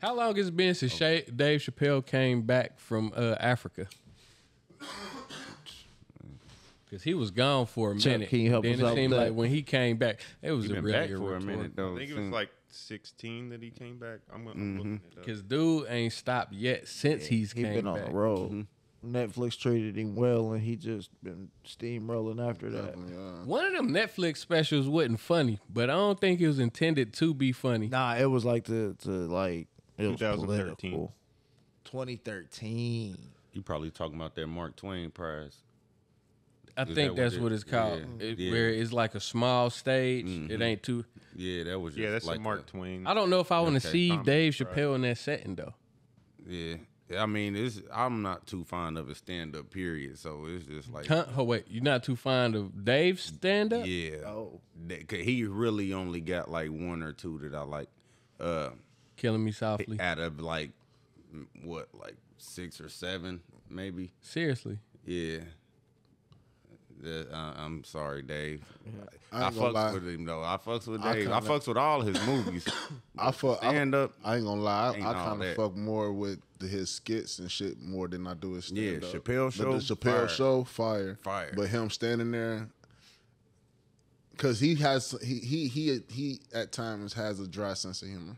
How long has it been since Sha- Dave Chappelle came back from uh, Africa? Because he was gone for a Chuck, minute. can you help then us it out seemed with like when he came back, it was He a been really back for a minute though. I think it was like 16 that he came back. I'm, I'm Mm-hmm. looking it up. Because dude ain't stopped yet since he's He came been on the road. Netflix treated him well, and he just been steamrolling after that. One of them Netflix specials wasn't funny, but I don't think it was intended to be funny. Nah, it was like the to like it was 2013. political. 2013. You probably talking about that Mark Twain prize. I Is think that that's it- what it's called. yeah, It- yeah. Mm-hmm. Where it's like a small stage. It ain't too. Yeah, that was just Yeah, that's like Mark a- Twain. I don't know if I want to Okay, see comedy, Dave right. Chappelle in that setting though. Yeah. I mean, it's I'm not too fond of a stand up period, so it's just like Huh? Oh wait, you're not too fond of Dave's stand up? yeah. Oh. 'cause he really only got like one or two that I like. Uh, Killing me softly. out of like what, like six or seven, maybe. Seriously. Yeah. Uh, I'm sorry, Dave. I I, gonna lie. fucks with him though. I fucks with Dave. I, kinda- fucks with all his movies. I fuck. I, Stand up. I ain't gonna lie. ain't I, I kind of fuck more with the, his skits and shit more than I do his Yeah, stand up. Chappelle But Show, the Chappelle fire. show, fire, Fire. But him standing there, because he has he he he he at times has a dry sense of humor,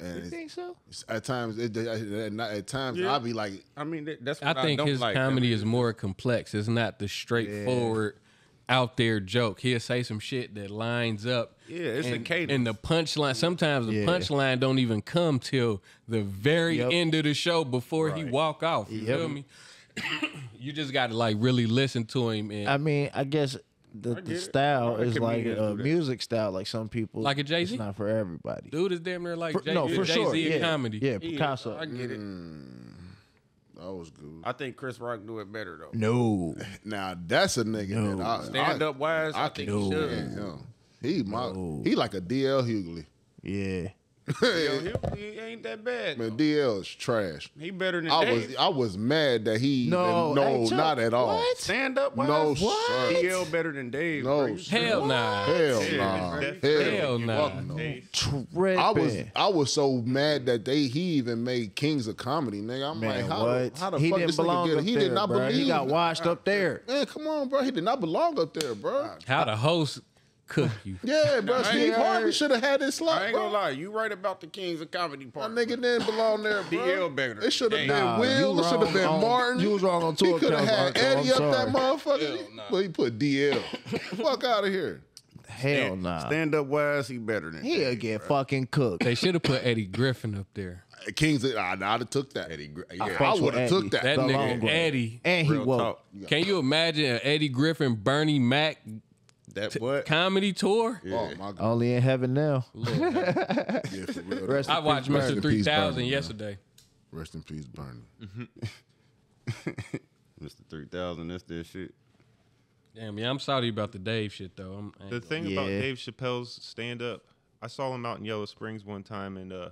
and You think so? at times it, at, at times Yeah. I'll be like, I mean, that's I what I, think don't his like. I comedy mean, is more complex. It's not the straightforward, out there joke. He'll say some shit that lines up. Yeah, it's a and, cadence. And the punchline. Sometimes the Yeah. punchline don't even come till the very Yep. end of the show before he walk off. You Yep. feel me? you just got to like really listen to him and I mean, I guess the, the style All is like a music style. Like some people, Like a Jay-Z? It's not for everybody. dude is damn near like For- Jay, no, for Jay-Z sure. in Yeah, comedy. yeah, Yeah, Picasso. I get it. Mm. that was good. I think Chris Rock knew it better though. No, Now that's a nigga No. that I, Stand I, up wise, I, think he yeah, should. yeah. He my he like a DL Hughley. yeah, Yo, he, he ain't that bad. Man, though. DL is trash. He better than I Dave. was I was mad that he No, no hey, Chuck, not at all. what? Stand up wise. No, what? sir. DL better than Dave. No, bro. Hell nah. Hell nah. Hell, Hell nah. fuck no. tripping. I was I was so mad that they he even made Kings of Comedy, nigga. I'm Man, like, how, what? the- how the he fuck didn't this nigga belong get up? He there, did not bro. believe. He got washed up there. Man, come on, bro. He did not belong up there, bro. How the host cook you. Yeah, bro. Steve ain't Harvey should have had this slot. I ain't bro. gonna lie. You right about the Kings of Comedy My part. nigga didn't belong there, bro. DL better. It should have Hey, been nah, Will. you It should have wrong been on- Martin. you was wrong on two He could have accounts, had Marco. Eddie I'm up that sorry. motherfucker. But he put DL. Fuck out of here. Hell nah. Stand up wise, he better than He'll Dave, get bro. fucking cooked. They should have put Eddie Griffin up there. Uh, Kings, of, I, I'd have took that. Eddie, Gr- I, yeah. fucks with would have Eddie. took that. That The nigga long. Eddie. And he Real woke. talk. Can you imagine an Eddie Griffin, Bernie Mac That what? comedy tour? Oh my god. Only in heaven now. Yeah, for real. Rest I watched Mr. 3000 Bernie, yesterday. Rest in peace, Bernie. Mr. 3000, that's that shit. Damn, yeah, I'm sorry about the Dave shit though. I'm, The gonna- thing about Dave Chappelle's stand up, I saw him out in Yellow Springs one time, and uh,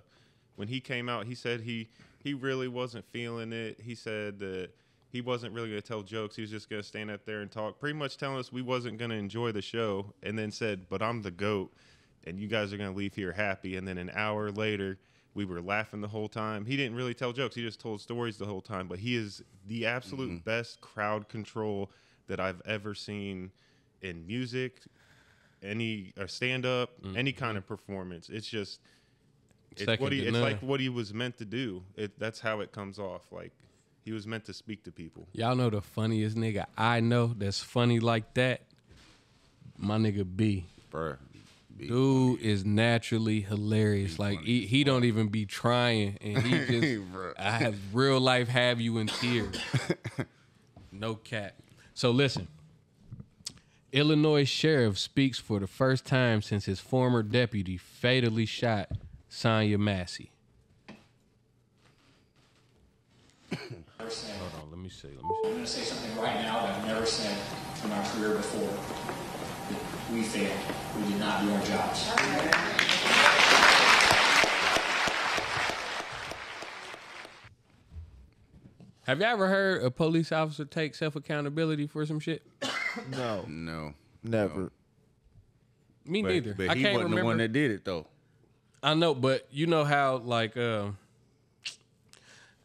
when he came out, he said he he really wasn't feeling it. He said that he wasn't really going to tell jokes. He was just going to stand up there and talk, pretty much telling us we wasn't going to enjoy the show, and then said, "But I'm the goat, and you guys are going to leave here happy." And then an hour later. We were laughing the whole time. He didn't really tell jokes. He just told stories the whole time. But he is the absolute mm-hmm. best crowd control that I've ever seen in music, any uh, or stand up, mm-hmm. any kind of performance. It's just it's Second what he it's like what he was meant to do. It that's how it comes off. Like he was meant to speak to people. Y'all know the funniest nigga I know that's funny like that. My nigga B. Bruh. Dude is naturally hilarious. Like he, he don't even be trying, and he just I have real life have you in tears. no cat. So listen. Illinois sheriff speaks for the first time since his former deputy fatally shot Sonya Massey. Hold on, let me see. Let me see. I'm going to say something right now that I've never said in my career before. That we failed. We did not do our jobs. Have you ever heard a police officer take self accountability for some shit? No, No. never. Me But, neither. but I he can't wasn't remember. the one that did it though. I know, but you know how like uh,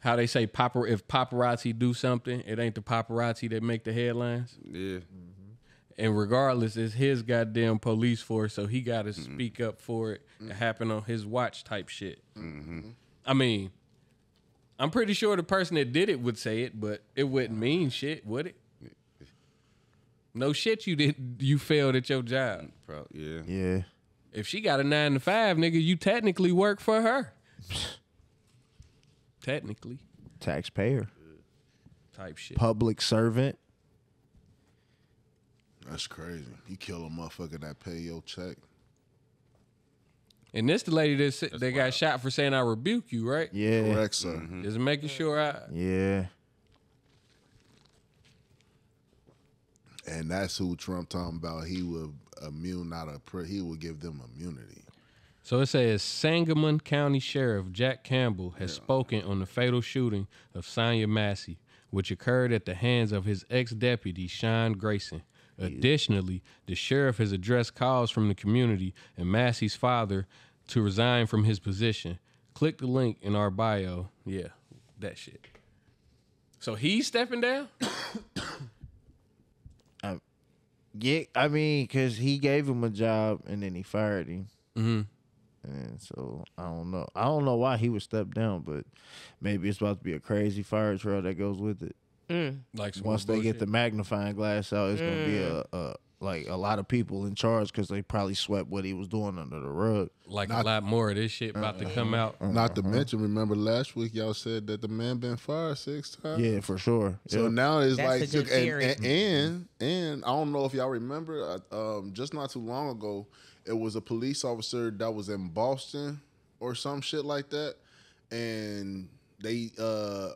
how they say papar- if paparazzi do something, it ain't the paparazzi that make the headlines. Yeah. Mm-hmm. And regardless, it's his goddamn police force, so he got to mm-hmm. speak up for it. It mm-hmm. happened on his watch, type shit. I mean, I'm pretty sure the person that did it would say it, but it wouldn't mean shit, would it? No shit, you did. You failed at your job. Pro- yeah. Yeah. If she got a nine to five, nigga, you technically work for her. technically, Taxpayer. type shit. Public servant. That's crazy. You kill a motherfucker that pay your check. And this the lady that said- that got shot for saying I rebuke you, right? Yeah. Correct, sir. Mm-hmm. Just making sure I. Yeah. And that's who Trump talking about. He would immune out of pri- he would give them immunity. So it says Sangamon County Sheriff Jack Campbell has spoken on the fatal shooting of Sonya Massey, which occurred at the hands of his ex deputy, Sean Grayson. Additionally, the sheriff has addressed calls from the community and Massey's father to resign from his position. Click the link in our bio. Yeah, that shit. So he's stepping down? Yeah, I mean, because he gave him a job and then he fired him. Mm-hmm. And so I don't know. I don't know why he would step down, but maybe it's about to be a crazy fire trail that goes with it. Mm. Like Once they get the magnifying glass out, it's gonna be a, mm. a like a lot of people in charge because they probably swept what he was doing under the rug. like a lot more of this shit about to come uh-huh. out. Uh-huh. Not to uh-huh. mention, remember last week y'all said that the man been fired six times. Yeah, for sure. So Yeah. now it's That's a like, good and, and, and and I don't know if y'all remember, uh, um, just not too long ago, it was a police officer that was in Boston or some shit like that, and they uh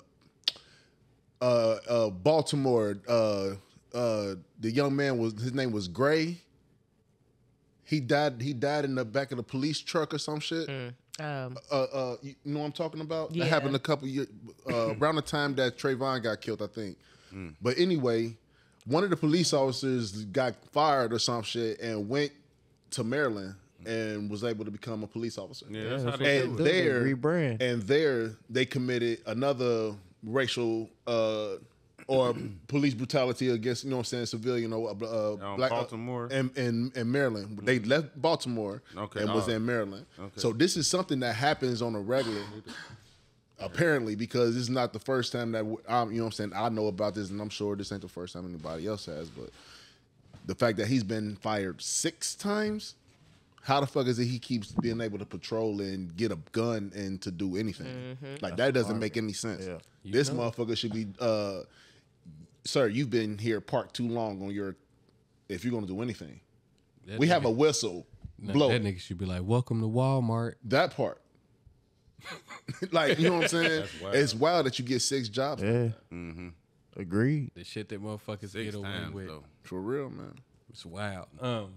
uh uh Baltimore uh uh the young man was his name was Gray. He died. He died in the back of the police truck or some shit. Um, Uh, uh, you know what I'm talking about? Yeah. That happened a couple years uh, around the time that Trayvon got killed, I think. But anyway, one of the police officers got fired or some shit and went to Maryland and was able to become a police officer. Yeah, that's how they and do it. there, rebrand. and there they committed another racial uh, or police brutality against you know what I'm saying civilian or uh, Um, black Baltimore? in, in in Maryland. They left Baltimore Okay, and was oh. in Maryland. Okay. So this is something that happens on a regular. Apparently, because this is not the first time that I'm, you know what I'm saying, I know about this, and I'm sure this ain't the first time anybody else has. But the fact that he's been fired six times, how the fuck is it he keeps being able to patrol and get a gun and to do anything? Mm-hmm. Like that doesn't make any sense. This motherfucker should be, uh, sir, you've been here parked too long on your. If you're gonna do anything, That we have a whistle. Nah, blow That nigga should be like, "Welcome to Walmart." that part. like you know what I'm saying? Wild. It's wild that you get six jobs. Yeah. Mm-hmm. Mm-hmm. Agreed. The shit that motherfuckers Six get away times, with. though. For real, man. It's wild. Um,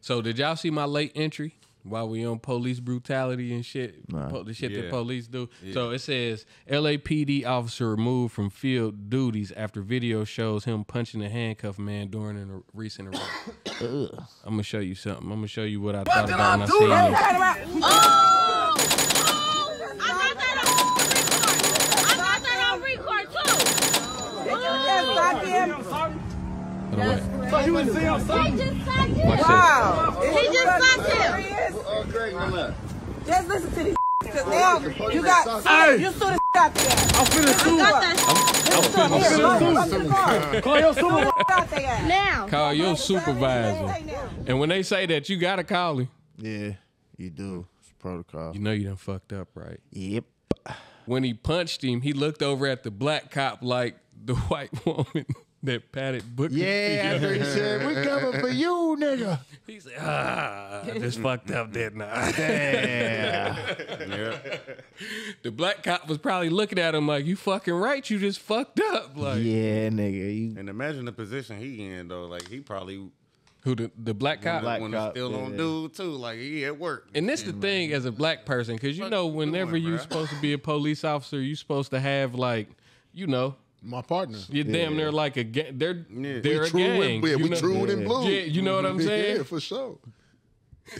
so did y'all see my late entry while we on police brutality and shit? Nah. Po- the shit Yeah. that police do. So it says LAPD officer removed from field duties after video shows him punching a handcuffed man during a recent arrest. I'm gonna show you something. I'm gonna show you what I thought about when I seen this. On, wait. So you was seeing something? Watch this. Wow. He just sucked him. Oh, just listen to these because now you got Hey. you sue the out there. I'm finna sue. I'm finna sue. Call your supervisor. Now. Call your supervisor. And when they say that, you gotta call him. Yeah, you do. It's protocol. You know you done fucked up, right? Yep. When he punched him, he looked over at the black cop like the white woman that patted book. Yeah, after he said, "We coming for you, nigga." He said, "Ah, I just fucked up, didn't I?" Yeah. The black cop was probably looking at him like, "You fucking right, you just fucked up." Like, yeah, nigga. You And imagine the position he in though. Like he probably who the the black cop? black when cop, still on yeah. dude too. Like he at work. And this the thing as a black person, because you know, whenever you're supposed to be a police officer, you're supposed to have like, you know, My partner. you're damn near like a ga- they're Yeah. they're we a true gang. and, yeah, you we know? true and blue. Yeah, you know what I'm saying? yeah, for sure.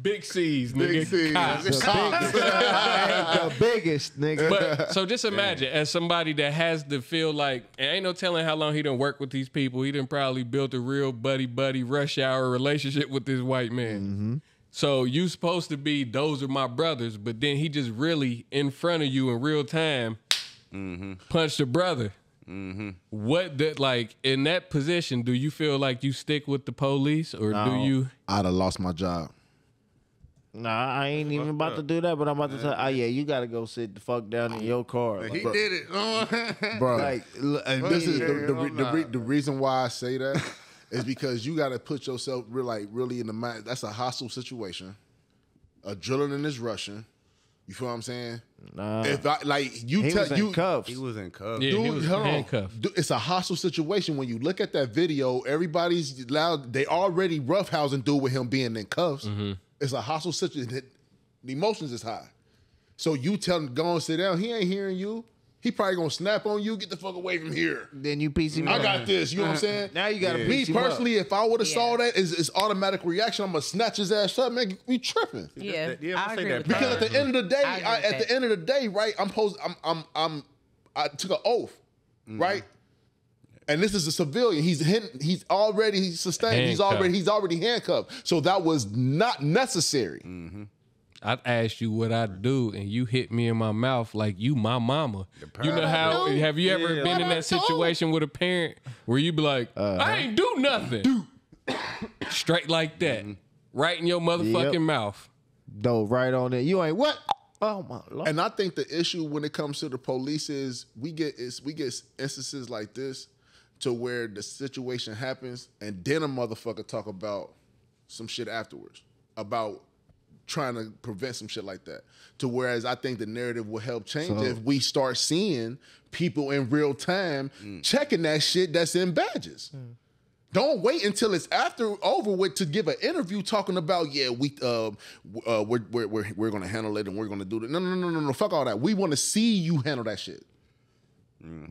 Big C's, nigga. Big C's. Cops. The cops. the biggest nigga. But so just imagine as somebody that has to feel like and ain't no telling how long he done work with these people. He done probably built a real buddy buddy rush hour relationship with this white man. Mm-hmm. So you supposed to be those are my brothers, but then he just really in front of you in real time mm-hmm. punched a brother. Mm-hmm. What that like in that position? Do you feel like you stick with the police or do you? I'd have lost my job. Nah, I ain't even about to do that, but I'm about to tell. Oh yeah, you gotta go sit the fuck down in your car. He Like, did it. Bro, like, and this is the, the, Yeah, the, the reason why I say that is because you got to put yourself real, like really in the mind. That's a hostile situation. Adrenaline is rushing. You feel what I'm saying? nah. If I like you he tell was in you, cuffs. He was in cuffs. Yeah, he dude, was hold on. handcuffed. Dude, it's a hostile situation when you look at that video. Everybody's loud. They already roughhousing dude with him being in cuffs. Mm-hmm. It's a hostile situation. The emotions is high. So you tell him go and sit down. He ain't hearing you. He probably gonna snap on you. Get the fuck away from here. Then you piece him I up. got this. You know what I'm saying? Now you gotta Me piece him up. personally, if I would have saw Yeah. that, it's, it's automatic reaction. I'm gonna snatch his ass up, man. We tripping. Yeah, that- yeah, I I agree that with Because that. at the end of the day, I I, at the end of the day, right? I'm supposed. I'm. I'm. I'm. I took an oath, Mm-hmm. right? And this is a civilian. He's hit, He's already sustained. He's already. He's already handcuffed. So that was not necessary. Mm-hmm. I asked you what I do, and you hit me in my mouth like you my mama. You know how? Have you ever Yeah. been in that situation with a parent where you be like, uh-huh. I ain't do nothing, straight like that, mm-hmm. right in your motherfucking Yep. mouth. Dove right on it. You ain't what? Oh my lord. And I think the issue when it comes to the police is we get is we get instances like this to where the situation happens and then a motherfucker talk about some shit afterwards about trying to prevent some shit like that. To whereas I think the narrative will help change So- if we start seeing people in real time checking that shit that's in badges. Don't wait until it's after over with to give an interview talking about yeah we uh, uh we're, we're we're we're gonna handle it and we're gonna do it. No no no no no fuck all that. We want to see you handle that shit.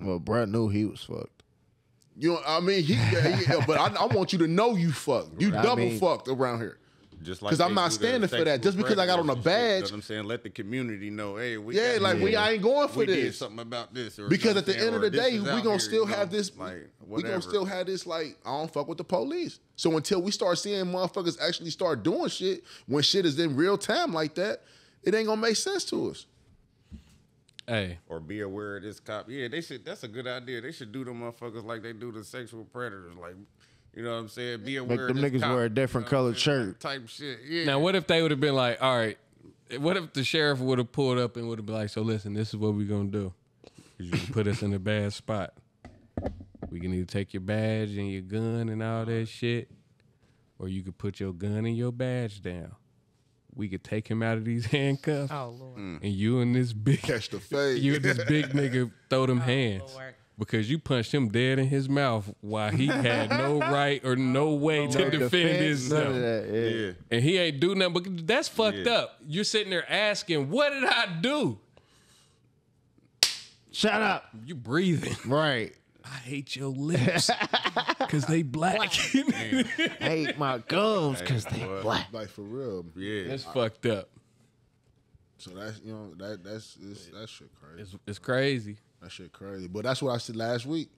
well, Brad knew he was fucked. You know I mean he, yeah, he- but I, I want you to know you fucked. You I double mean- fucked around here. Just like 'Cause I'm not standing for that. Just because I got on a predators You know badge- I'm saying? Let the community know, hey, we Yeah, got- like we I ain't going for we did this. something about this. Or, Because at the end of the day, we is gonna here, still you know? have this. Like, we gonna still have this. Like I don't fuck with the police. So until we start seeing motherfuckers actually start doing shit when shit is in real time like that, it ain't gonna make sense to us. Hey, or be aware of this cop. Yeah, they should. That's a good idea. They should do the motherfuckers like they do the sexual predators. Like, you know what I'm saying? Be aware. them of niggas cop, wear a different you know colored shirt. Type shit. Yeah. now what if they would have been like, all right, what if the sheriff would have pulled up and would have been like, so listen, this is what we're gonna do. 'Cause you can put us in a bad spot. We can either take your badge and your gun and all that shit, or you could put your gun and your badge down. we could take him out of these handcuffs. Oh Lord. And you and this big Catch the fade. you and this big nigga throw them oh, hands. Oh, Lord. Because you punched him dead in his mouth while he had no right or no oh, way to No defend defense, himself. none of that, yeah. Yeah. And he ain't do nothing. But that's fucked Yeah. up. You're sitting there asking, "What did I do?" Shut up. You breathing. Right. I hate your lips because they black. Hate my gums because they boy. black. Like for real. Yeah. that's fucked up. So that's you know that that's it's, that shit crazy. It's, it's crazy. That shit crazy. But that's what I said last week.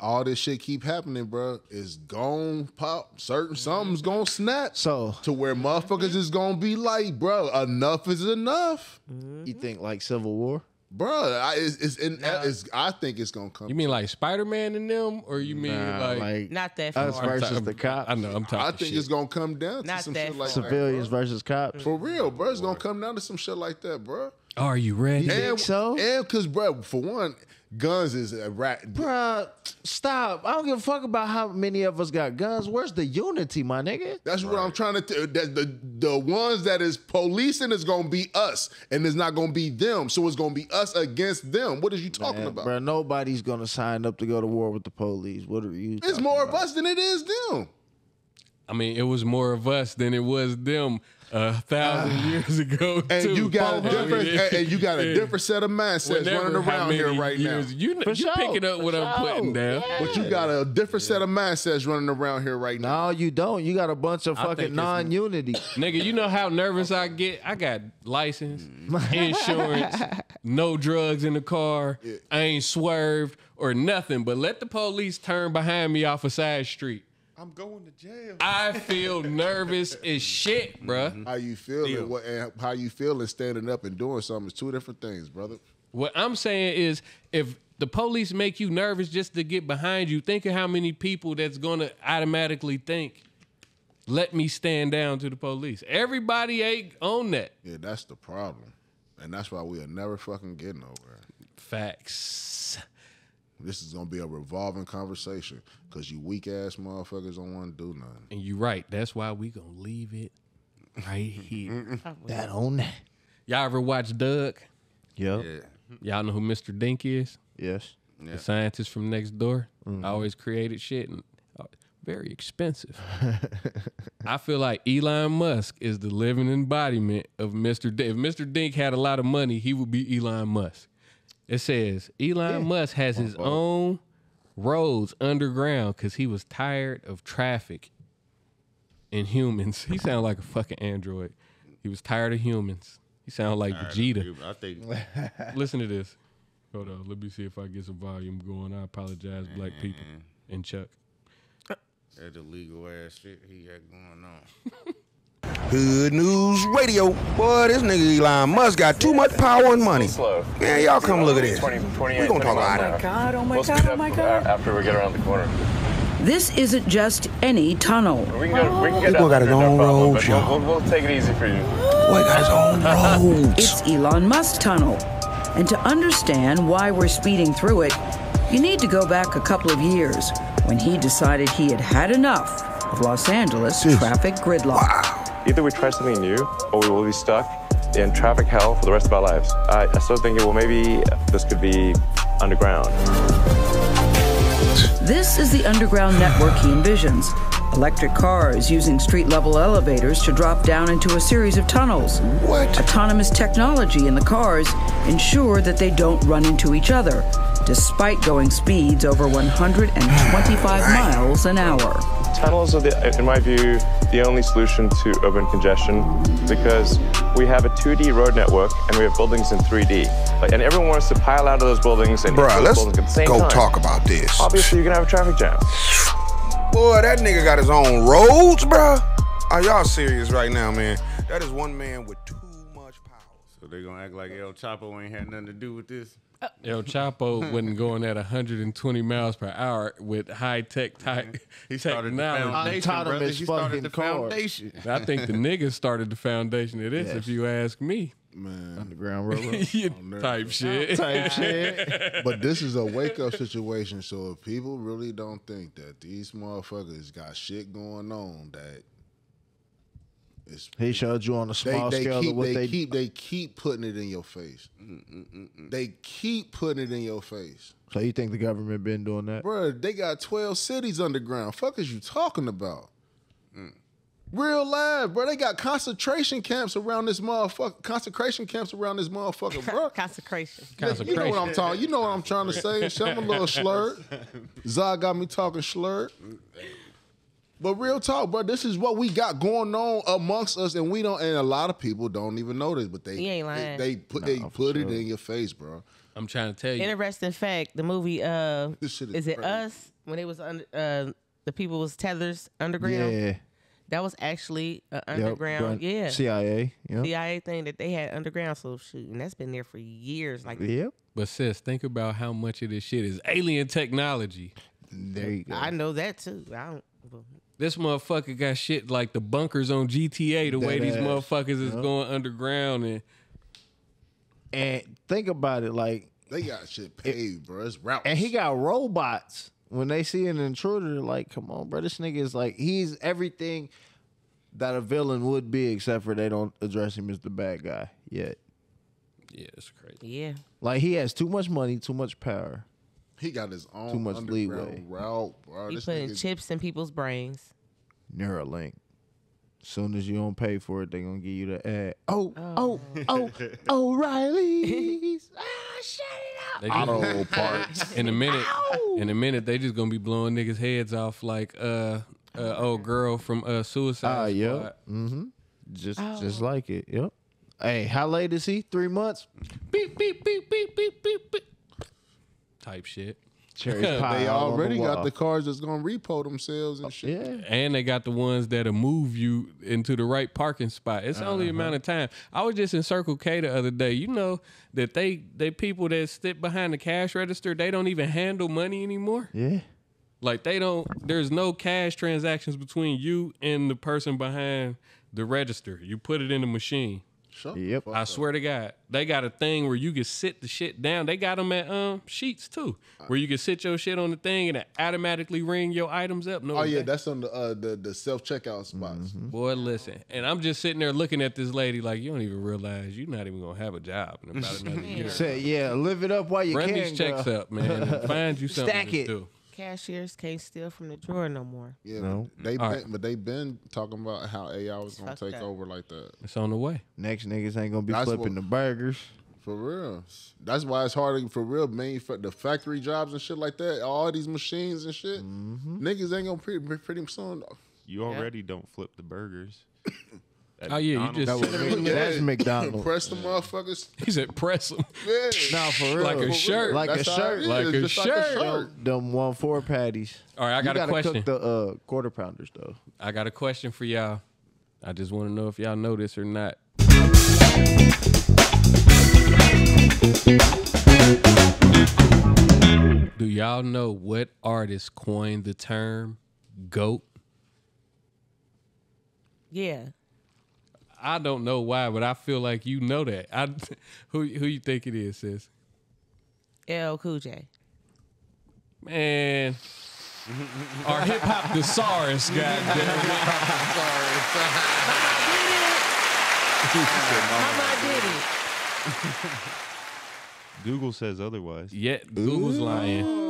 All this shit keep happening, bro. It's gon' pop. Certain something's gonna snap. So to where motherfuckers is gonna be like, bro, enough is enough, mm-hmm. you think like Civil War? bro. I, it's, it's, in, it's I think it's gonna come. You mean like Spider Man and them, or you mean Nah, like? like Not that us far. versus I'm- the cops. I know. I'm talking. I think shit. it's gonna come down to Not some that shit like far. that. Civilians versus cops. For real, bro. It's gonna come down to some shit like that, bro. Are you ready? You think so? And because, bro, for one, guns is a rat. Bruh, stop. I don't give a fuck about how many of us got guns. Where's the unity, my nigga? That's what I'm trying to tell. That the the ones that is policing is gonna be us, and it's not gonna be them. So it's gonna be us against them. What are you talking Man, about? Bruh, nobody's gonna sign up to go to war with the police. What are you? It's talking more of us than it is them. I mean, it was more of us than it was them a thousand ah. years ago. And too. you got a I mean, different, and, and you got a different set of mindsets Whenever, running around here right years- now. You, For you sure, picking up for what I'm sure. putting down. Yeah. But you got a different set of mindsets running around here right now. No, you don't. You got a bunch of I fucking non-unity. Nigga, you know how nervous I get? I got license, insurance, no drugs in the car. I ain't swerved or nothing, but let the police turn behind me off a side street. I'm going to jail. I feel nervous as shit, bruh. Mm-hmm. How you feel and, what, and how you feel and standing up and doing something is two different things, brother. What I'm saying is, if the police make you nervous just to get behind you, think of how many people that's gonna automatically think, "Let me stand down to the police." Everybody ain't on that. Yeah, that's the problem, and that's why we are never fucking get nowhere. Facts. This is gonna be a revolving conversation because you weak ass motherfuckers don't want to do nothing. And you're right. That's why we gonna leave it right here. that on that. Y'all ever watch Doug? Yep. Yeah. Y'all know who Mr. Dink is? Yes. The scientist from next door. Mm-hmm. Always created shit and uh, very expensive. I feel like Elon Musk is the living embodiment of Mr. Dink. If Mr. Dink had a lot of money, he would be Elon Musk. It says Elon Musk has his own roads underground because he was tired of traffic and humans. He sounded like a fucking android. He was tired of humans. He sounded like Vegeta. I think Listen to this. Hold on. Let me see if I get some volume going. I apologize, black people mm-hmm. and Chuck. that illegal ass shit he had going on. Hood News Radio. Boy, this nigga Elon Musk got too much power and money. Man, y'all come look at this. We're gonna talk about it. God, oh my God, oh my uh, God. After we get around the corner. This isn't just any tunnel. We can go. We can He get gonna got down his own problem, roads, but we'll, y'all. we'll, we'll take it easy for you. Boy got his own roads. It's Elon Musk Tunnel. And to understand why we're speeding through it, you need to go back a couple of years when he decided he had had enough of Los Angeles traffic gridlock. Either we try something new, or we will be stuck in traffic hell for the rest of our lives. I, I started thinking, well, maybe this could be underground. This is the underground network he envisions. Electric cars using street level elevators to drop down into a series of tunnels. What? Autonomous technology in the cars ensure that they don't run into each other, despite going speeds over 125 miles an hour. Tunnels are, the, in my view, the only solution to urban congestion because we have a 2D road network and we have buildings in 3D. Like, and everyone wants to pile out of those buildings and hit Bruh, let's buildings at the same go time. talk about this. Obviously, you're gonna have a traffic jam. Boy, that nigga got his own roads, bruh. Are y'all serious right now, man? That is one man with too much power. So they gonna act like El Chapo ain't had nothing to do with this. El Chapo wasn't going at 120 miles per hour with high tech type He started the technology. foundation, brother. Autonomous He started the cars. foundation. I think the niggas started the foundation of this, Yes. if you ask me. Man, Underground railroad. You oh, type shit. Type shit. but this is a wake up situation. So if people really don't think that these motherfuckers got shit going on, that It's, He showed you on a they, small they scale keep of what they, they, keep they keep putting it in your face. They keep putting it in your face. So you think the government been doing that? bro? they got 12 cities underground. Fuck is you talking about? Real live, bro. They got concentration camps around this motherfucker. Concentration camps around this motherfucker, bro. Consecration. You know what I'm talking. You know what I'm trying to say. Shit, I'm a little slurred. Zah got me talking slurred. But real talk, bro. This is what we got going on amongst us, and we don't. And a lot of people don't even know this, but they You ain't they, lying. they put they put it in your face, bro. I'm trying to tell you. Interesting fact: the movie uh, This shit is is it crazy. Us when it was under uh, the people was tethers underground. Yeah. That was actually an Yep, underground, done- yeah, CIA. Yep. CIA thing that they had underground. So shoot, and that's been there for years. Like, Yep. But sis, think about how much of this shit is alien technology. There you go. I know that too. I don't. well, This motherfucker got shit like the bunkers on GTA. The way Dead these ass. motherfuckers is Yep. going underground and And think about it, like They got shit paved, bro. It's routes. And he got robots. When they see an intruder, like, come on, bro. This nigga is like, he's everything that a villain would be, except for they don't address him as the bad guy yet. Yeah, it's crazy. Yeah. Like he has too much money, too much power. He got his own Too much underground leeway. route, bro. he This putting nigga- chips in people's brains. Neuralink. Soon as you don't pay for it, they gonna give you the ad. Oh, oh, oh, O'Reilly's. ah, shut They it up. just- Auto parts. In a minute, in a minute, they just gonna be blowing niggas' heads off like uh, uh old girl from uh Suicide Ah, Squad. yep. Mm-hmm. Just, Oh. just like it. Yep. Hey, how late is he? Three months. Beep beep beep beep beep beep beep. Type shit. Cherry pie. They all on already got the cars that's gonna repo themselves and shit. Yeah. And they got the ones that'll move you into the right parking spot. It's only a Uh-huh. amount of time. I was just in Circle K the other day. You know that they they people that sit behind the cash register, they don't even handle money anymore. Yeah. Like they don't there's no cash transactions between you and the person behind the register. You put it in the machine. Shut Yep. I swear to God, they got a thing where you can sit the shit down. They got them at um sheets too, where you can sit your shit on the thing and it automatically ring your items up. No, Oh yeah, that's on the uh, the the self checkout spots. Mm-hmm. boy, listen. And I'm just sitting there looking at this lady like you don't even realize you're not even gonna have a job in about another year. Say, yeah, live it up while you Run can. these checks girl. up, man. and find you something Stack to it. do. Cashiers can't steal from the drawer no more. Yeah, No. they been, right. but they been talking about how AI was gonna Fuck take that. over like that. It's on the way. Next niggas ain't gonna be That's flipping what- the burgers. For real. That's why it's hard to- for real. Man, for the factory jobs and shit like that. All these machines and shit. Mm-hmm. Niggas ain't gonna pretty, pretty soon. You already don't flip the burgers. At Oh, yeah, you just- That was Mc- That's McDonald's. Press the motherfuckers. He said press them. Yeah. Nah, for real. Like a shirt. real. Like That's a how shirt. it is, Like a just shirt. Them, them one four patties. All right, I You got a gotta question. cook the uh, quarter pounders though. I got a question for y'all. I just want to know if y'all know this or not. Do y'all know what artist coined the term goat? Yeah. I don't know why, but I feel like you know that. I, who who you think it is, sis? LL Cool J. Man, our hip hop thesaurus, goddamn. Mama did it. Google says otherwise. Yeah, Google's lying.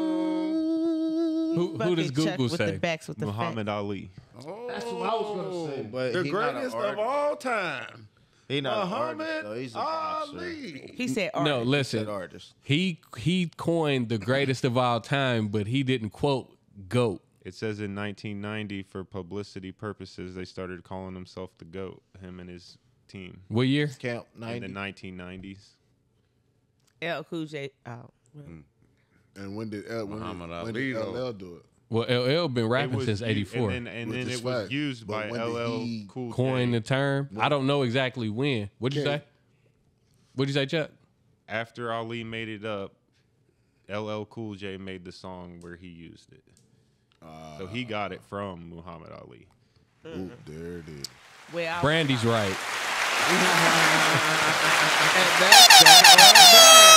Who, who does Fucking Chuck Google with say? the backs with the Muhammad Ali. That's what I was gonna oh, say. But The he not an greatest of all time. He not an Muhammad artist, though. He's a boxer. Ali. He said artist. No, artist. listen. Said artist. He he coined the greatest of all time, but he didn't quote goat. It says in 1990, for publicity purposes, they started calling himself the GOAT, him and his team. What year? Camp In the 1990s. LL Cool J. Oh. Mm. And when did L, when Muhammad did, when did. LL do it? Well, LL been rapping was since '84. And then, and then it was fact. used But by LL he Cool Coined the J. term. I don't know exactly when. What'd you Okay. say? What'd you say, Chuck? After Ali made it up, LL Cool J made the song where he used it. so he got it from Muhammad Ali. Oop, there it is. Well, Brandy's right.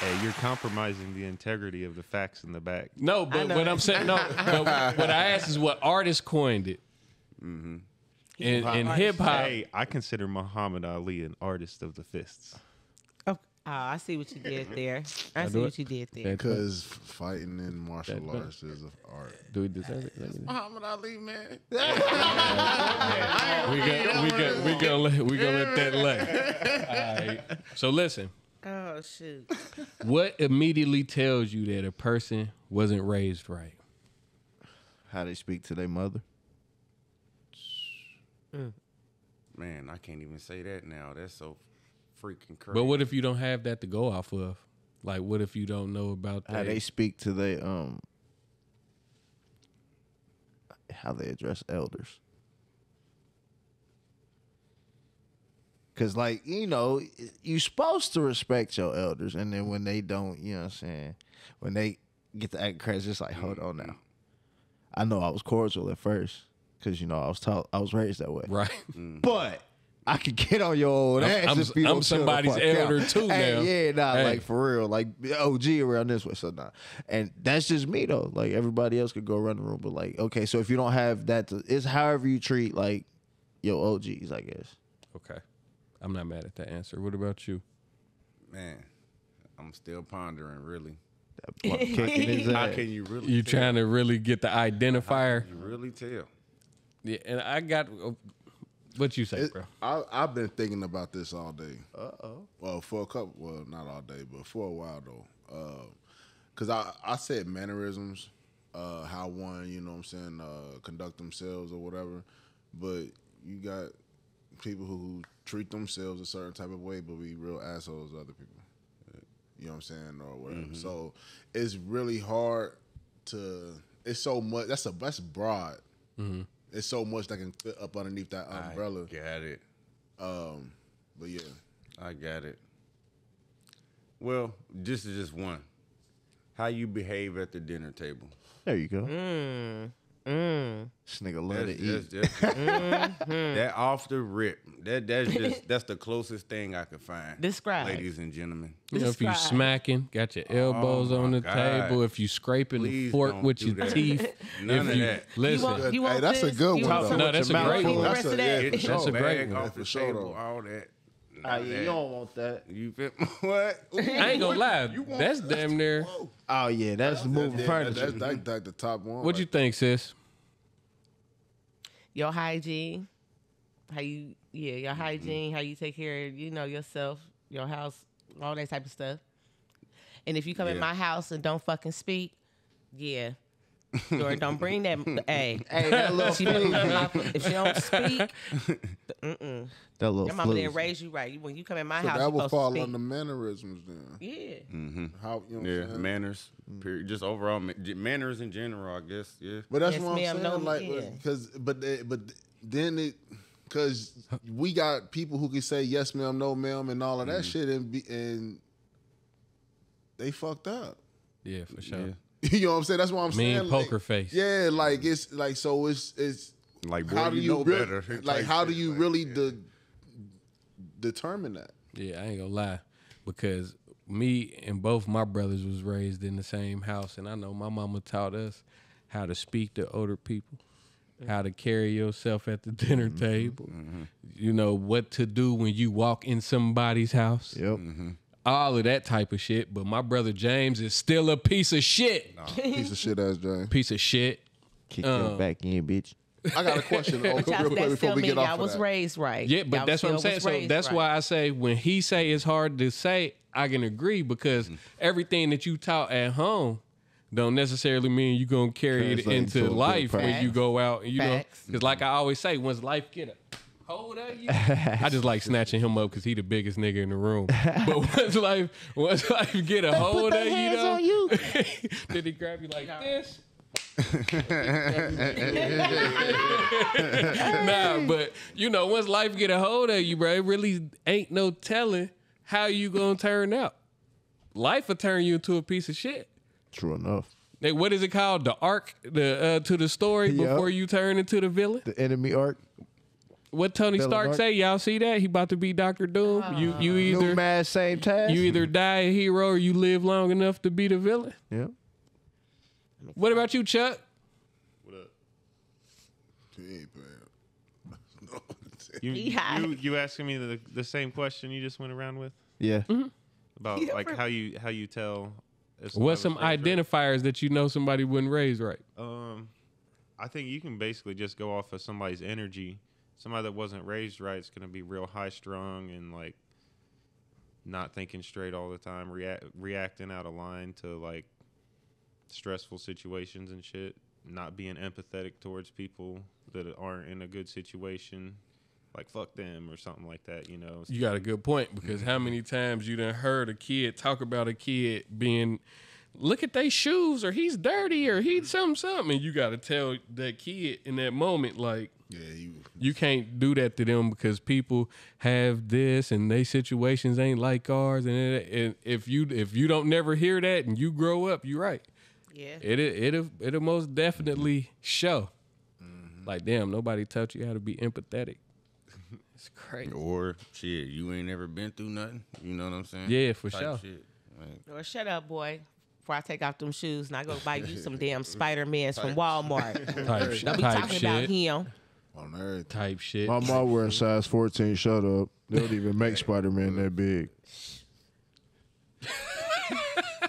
Hey, you're compromising the integrity of the facts in the back. No, but what. I'm saying, no, but what I asked is what artist coined it. in, in hip hop. Hey, I consider Muhammad Ali an artist of the fists. Oh, I see what you did there. I I see what you did there. Because fighting in martial That- that- arts is an art. Do we deserve it? Let me- Muhammad Ali, man. We got we got we gonna let we gonna let that lay. All right. So listen, Oh shoot. what immediately tells you that a person wasn't raised right? How they speak to their mother. Man, I can't even say that now. That's so freaking crazy. But what if you don't have that to go off of? Like, what if you don't know about that? How they speak to their um how they address elders. Cause like, you know, you supposed to respect your elders, and then when they don't, you know what I'm saying? When they get to act crazy, it's like, hold on now. I know I was cordial at first, cause you know I was taught I was raised that way. Right. Mm. But I could get on your old ass I'm- if you I'm don't chill the somebody's fuck elder out. too Hey, now. Yeah, nah, Hey. like for real, like OG around this way, so nah. And that's just me though. Like everybody else could go around the room, but like, okay, so if you don't have that, to, it's however you treat like your OGs, I guess. Okay. I'm not mad at that answer. What about you? Man, I'm still pondering. Really, blunt kicking his How can you really? You tell? trying to really get the identifier? You really tell? Yeah, and I got what you say, It- bro. I, I've been thinking about this all day. Uh oh. Well, for a couple, well, not all day, but for a while though. Uh, Because I, I said mannerisms, uh, how one, you know what I'm saying, uh, conduct themselves or whatever. But you got people who treat themselves a certain type of way, but be real assholes to other people. You know what I'm saying, or whatever. So it's really hard to. It's so much. That's a that's broad. Mhm. It's so much that can fit up underneath that umbrella. I got it. Um, but yeah, I got it. Well, this is just one. How you behave at the dinner table. There you go. Mm. Mm. This nigga love to That's, eat. that's, that's, Mhm. that off the rip. That that's just that's the closest thing I could find. Describe. ladies and gentlemen. You know, if you smacking, got your elbows Oh, on the God. table. If you scraping the fork with your that. teeth. None if of you, that. Listen, want- you hey, want that's a good You one though. No, that's a great one. That's a- yeah, for Get sure. That's a great one. off For the sure, table, all that. Ah, None yeah, that. you don't want that. You feel what? I ain't gonna lie. That's damn near. Oh yeah, that's moving That- furniture. That's that, that, the top one. What you think, sis? Your hygiene. How you yeah, your hygiene, how you take care of, you know, yourself, your house, all that type of stuff. And if you come in my house and don't fucking speak, yeah. Or don't bring that hey. Hey, that little she better flea, come in my- man. if she don't speak, mm-mm. That little Your mama flea. didn't raise you right. When you come in my So house, that you will supposed to fall speak. under mannerisms then. Yeah. Mm-hmm. How you know what Yeah, I'm saying? manners. Period. Just overall ma- j- manners in general, I guess. Yeah. But that's Yes, what I'm ma'am, saying. no, like, yeah. because but they- but then it because we got people who can say yes, ma'am, no, ma'am, and all of that shit, and be and they fucked up. Yeah, for sure. Yeah. you know what I'm saying? That's what I'm Mean saying. poker like, face. Yeah, like it's like so it's it's Like, boy, how do you, you, know really, better. like type how do you Like, really yeah. de- determine that? Yeah, I ain't gonna lie, because me and both my brothers was raised in the same house, and I know my mama taught us how to speak to older people, how to carry yourself at the dinner mm-hmm, table, mm-hmm. you know what to do when you walk in somebody's house, Yep. Mm-hmm. All of that type of shit. But my brother James is still a piece of shit, Piece of shit ass James. piece of shit. Kick Um, your back in, bitch. I got a question oh, But real quick before we get off y'all of was that. raised right. Yeah, but Y'all that's what I'm saying. So that's right. why I say when he say it's hard to say, I can agree because everything that you taught at home don't necessarily mean you're gonna carry it into to a good life when you go out and you know because like I always say, once life get a hold of you, I just like snatching him up because he the biggest nigga in the room. But once life once life get a hold of you, hands though, you. then he grab you like this. nah, but you know, once life get a hold of you, bro, it really ain't no telling how you gonna turn out. Life will turn you into a piece of shit. True enough. Like, what is it called? The arc the uh, to the story Yep. before you turn into the villain. The enemy arc. What Tony Villain Stark arc? say? Y'all see that? He about to be Doctor Doom. You you New either mask, same task. you either die a hero or you live long enough to be the villain. yeah. What about you, Chuck? What up? He ain't paying. You, He high. you you asking me the the same question you just went around with Yeah. about Yeah, like for- how you how you tell. if somebody What's some raised right? identifiers that you know somebody wouldn't raise right? Um, I think you can basically just go off of somebody's energy. Somebody that wasn't raised right is going to be real high strung and like not thinking straight all the time, react reacting out of line to like stressful situations and shit. Not being empathetic towards people that aren't in a good situation, like fuck them or something like that. You know, You got a good point because how many times you done heard a kid talk about a kid being, look at they shoes or he's dirty or he's something something, and you got to tell that kid in that moment like, Yeah, you. you can't do that to them because people have this and they situations ain't like ours, and, it, and if you if you don't never hear that and you grow up, you're right. Yeah. It it'll it'll most definitely show. Mm-hmm. Like damn, nobody taught you how to be empathetic. It's crazy. Or shit, you ain't never been through nothing. You know what I'm saying? Yeah, for Type sure. Shit. Like, Or shut up, boy. Before I take off them shoes and I go buy you some damn Spider Mans from Walmart. Type, sh- Don't be talking shit. about him. On everything. Type shit. My mom wearing size 14. Shut up. They don't even make Spider Man that big.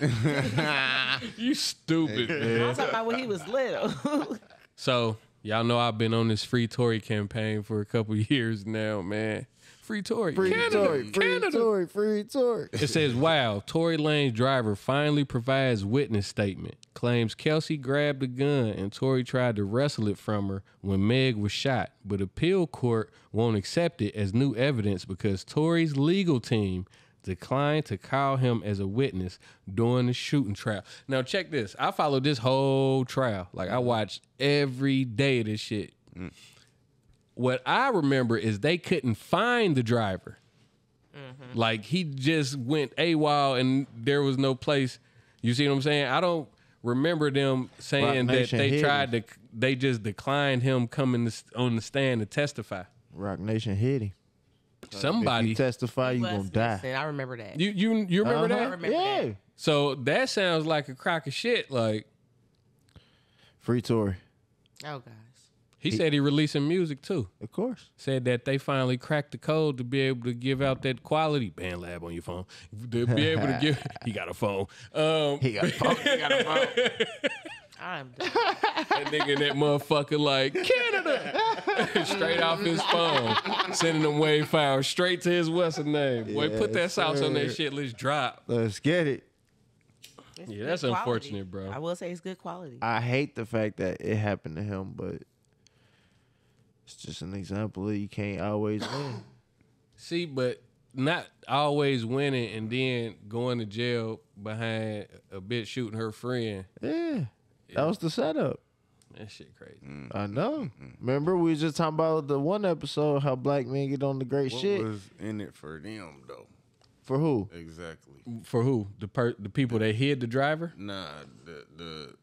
you stupid, I'm man. talking about when he was little. So y'all know I've been on this free Tory campaign for a couple years now, man. Free Tory, Free Canada, Tory, free Canada. Tory, free Tory. It says, "Wow, Tory Lanez driver finally provides witness statement. Claims Kelsey grabbed a gun and Tory tried to wrestle it from her when Meg was shot, but appeal court won't accept it as new evidence because Tory's legal team." Declined to call him as a witness during the shooting trial. Now check this. I followed this whole trial. Like I watched every day of this shit. Mm. What I remember is they couldn't find the driver. Like he just went a while and there was no place. You see what I'm saying? I don't remember them saying that Nation they hid tried to. They just declined him coming to, on the stand to testify. Roc Nation hit him. If Somebody. you testify, you Was gonna die. missing. I remember that. You you you remember Uh-huh. that? I remember yeah. that. So that sounds like a crock of shit. Like Free Tory. Oh, guys. He, said he releasing music too. Of course. Said that they finally cracked the code to be able to give out that quality BandLab on your phone. To be able to give he got a phone. Um He got a phone. he got a phone. I'm done. That nigga that motherfucker like Canada, straight off his phone, sending them wave files straight to his what's his name. Boy, put that Yes, sauce on that shit. Let's drop. Let's get it. It's Yeah, that's quality. unfortunate, bro. I will say it's good quality. I hate the fact that it happened to him, but it's just an example that you can't always win. See, but not always winning and then going to jail behind a bitch shooting her friend. Yeah. That was the setup. That shit crazy. Mm. I know. Remember, we was just talking about the one episode how black men get on the great what shit. was in it for them though? For who? Exactly. For who? The per- the people that hid the driver? Nah, the the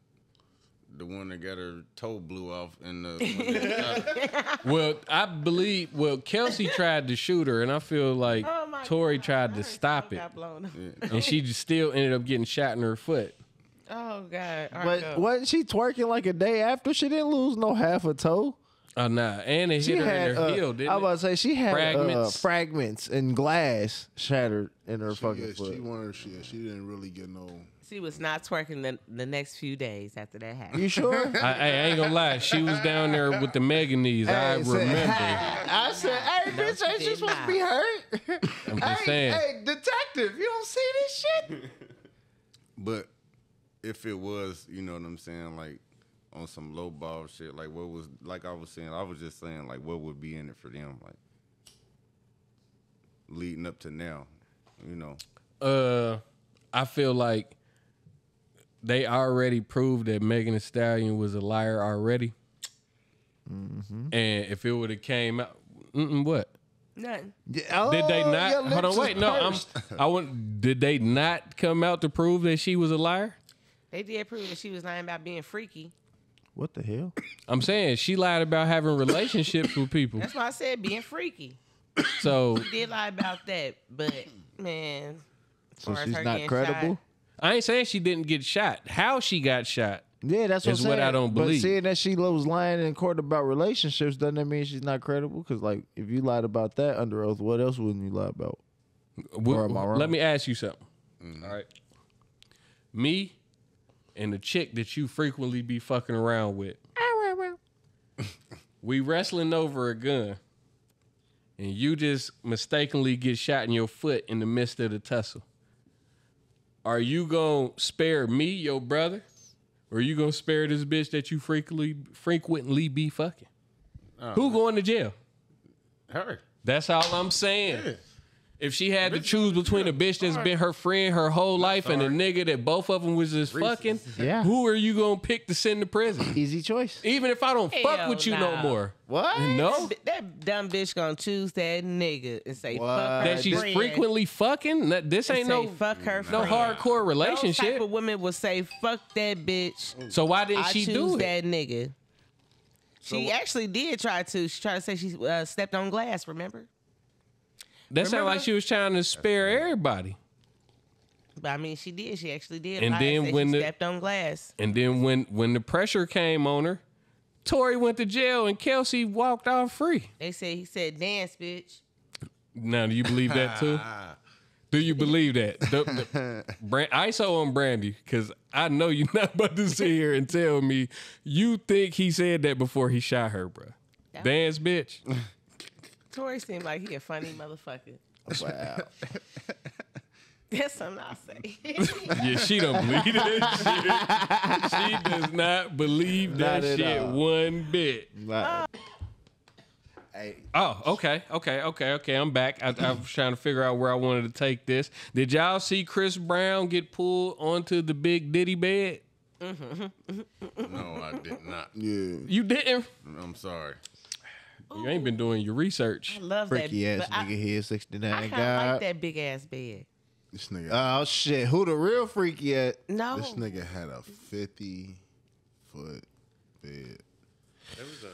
the one that got her toe blew off in the. when they shot her. Well, I believe. Well, Kelsey tried to shoot her, and I feel like Oh my Tory tried to stop it, Got blown up. and she just still ended up getting shot in her foot. Oh, God. All right, But go. wasn't she twerking like a day after? She didn't lose no half a toe. Oh nah, and it She hit her had, in her uh, heel, didn't I was about to say she had fragments, Fragments. uh, fragments and glass shattered in her She, fucking yeah, foot. she wanted. She, she didn't really get no. She was not twerking the, the next few days after that happened. You sure? I, I ain't gonna lie, she was down there with the Meganese. I Hey, say- remember. I said, "Hey, No, bitch, ain't she supposed to be hurt?" I'm just hey, saying. hey, detective, you don't see this shit? But if it was, you know what I'm saying, like on some low ball shit, like what was, like I was saying, I was just saying, like what would be in it for them, like leading up to now, you know. Uh, I feel like they already proved that Megan Thee Stallion was a liar already. Mm-hmm. And if it would have came out, mm-mm, what? Nothing. Yeah, Did they oh, not? Hold on, lips is wait. No, I'm. pursed. I want. Did they not come out to prove that she was a liar? They did prove that she was lying about being freaky. What the hell? I'm saying she lied about having relationships with people. That's why I said being freaky. So She did lie about that, but man, as So far as she's her not credible. shot, I ain't saying she didn't get shot. How she got shot? Yeah, that's what, Is I'm what saying. I don't believe. But seeing that she was lying in court about relationships doesn't that mean she's not credible? Because like, if you lied about that under oath, what else wouldn't you lie about? Wh- Or am I wrong? Let me ask you something. Mm. All right. Me and the chick that you frequently be fucking around with. we wrestling over a gun. And you just mistakenly get shot in your foot in the midst of the tussle. Are you gonna spare me, your brother? Or are you gonna spare this bitch that you frequently frequently be fucking? Oh, Who going to jail? Her. That's all I'm saying. If she had to choose between a bitch that's been her friend her whole life and a nigga that both of them was just fucking, Yeah. who are you gonna pick to send to prison? Easy choice. Even if I don't fuck Hell with you no no. more. What? No? That, that dumb bitch gonna choose that nigga and say fuck her That she's friend. frequently fucking? That- This and ain't say no fuck her no friend. hardcore Those relationship. type of women will say fuck that bitch. So why didn't I she choose do it? that nigga. She actually did try to. She tried to say she uh, stepped on glass. Remember? That sounded like she was trying to spare everybody. But I mean, she did. She actually did. And then say when she the- stepped on glass, And then when when the pressure came on her, Tory went to jail and Kelsey walked off free. they said he said dance, bitch. Now, do you believe that too? Do you believe that? The, the, Brand, ISO on Brandy, because I know you're not about to sit here and tell me you think he said that before he shot her, bro. Dance, bitch. Tory seemed like he a funny motherfucker. Wow. That's something I'll say. Yeah, she don't believe that shit. She does not believe that Not at shit all. one bit. Not- uh, Hey, Oh, okay, okay, okay, okay. I'm back. I, I was trying to figure out where I wanted to take this. Did y'all see Chris Brown get pulled onto the big Diddy bed? No, I did not. Yeah. You didn't. I'm sorry. You ain't been doing your research. I love freaky that. ass but I- nigga here, I, 69 kind of God. like that big ass bed. This nigga, Oh shit, who the real freaky at? No, this nigga had a fifty foot bed.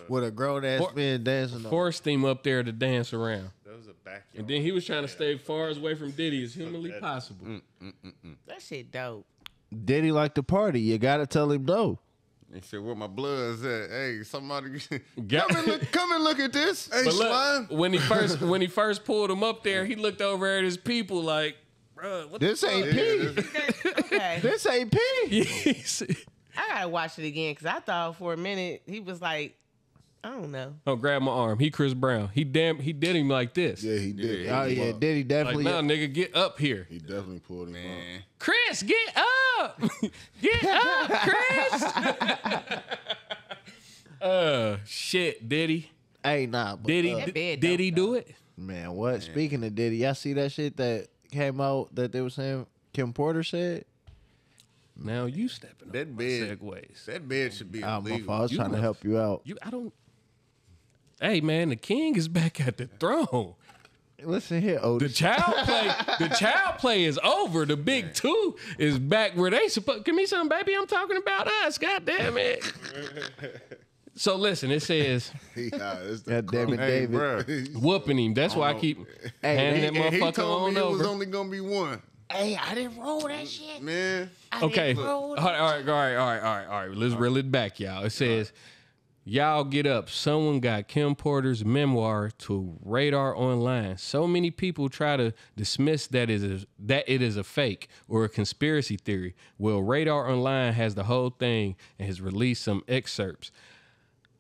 With a grown ass For- man dancing on. Forced him up there to dance around. That was a backyard. And then he was trying to stay far as away from Diddy as humanly possible. Mm, mm, mm, that shit dope. Diddy like to party. You gotta tell him no. He said, "Where my blood's at? Hey, somebody, come and look, come and look at this." Hey, look, when he first when he first pulled him up there, he looked over at his people like, "Bruh, what This ain't fuck?" P. Okay, This ain't P. I gotta watch it again because I thought for a minute he was like, I don't know. Oh, grab my arm. He Chris Brown. He damn. He did him like this. Yeah, he did. Oh He yeah, up. Diddy Like, definitely. now, nigga, get up here. He definitely pulled him Man, Chris, get up. get up, Chris. uh, shit, Diddy. hey, nah, but, Did he? uh, That did he do it? man, what? Speaking of Diddy, y'all see that shit that came out that they were saying Kim Porter said? Now you stepping That on bed- segues. that bed should be Oh, my illegal. fault. I was You trying to help you out. You, I don't. Hey man, the king is back at the throne. Listen here, Otis. The child play, the child play is over. The big two is back where they supposed. Give me some, baby. I'm talking about us. God damn it. So listen, it says He, it's the God damn it, Hey, David. bruh. whooping him. That's why I keep handing that And he motherfucker told on me it was only gonna be one. Hey, I didn't roll that shit. Man, Okay. All right, all right, all right, all right, all right, all right. Let's reel it back, y'all. It says, Y'all get up. Someone got Kim Porter's memoir to radar online. So many people try to dismiss that is that it is a fake or a conspiracy theory. Well, Radar Online has the whole thing and has released some excerpts.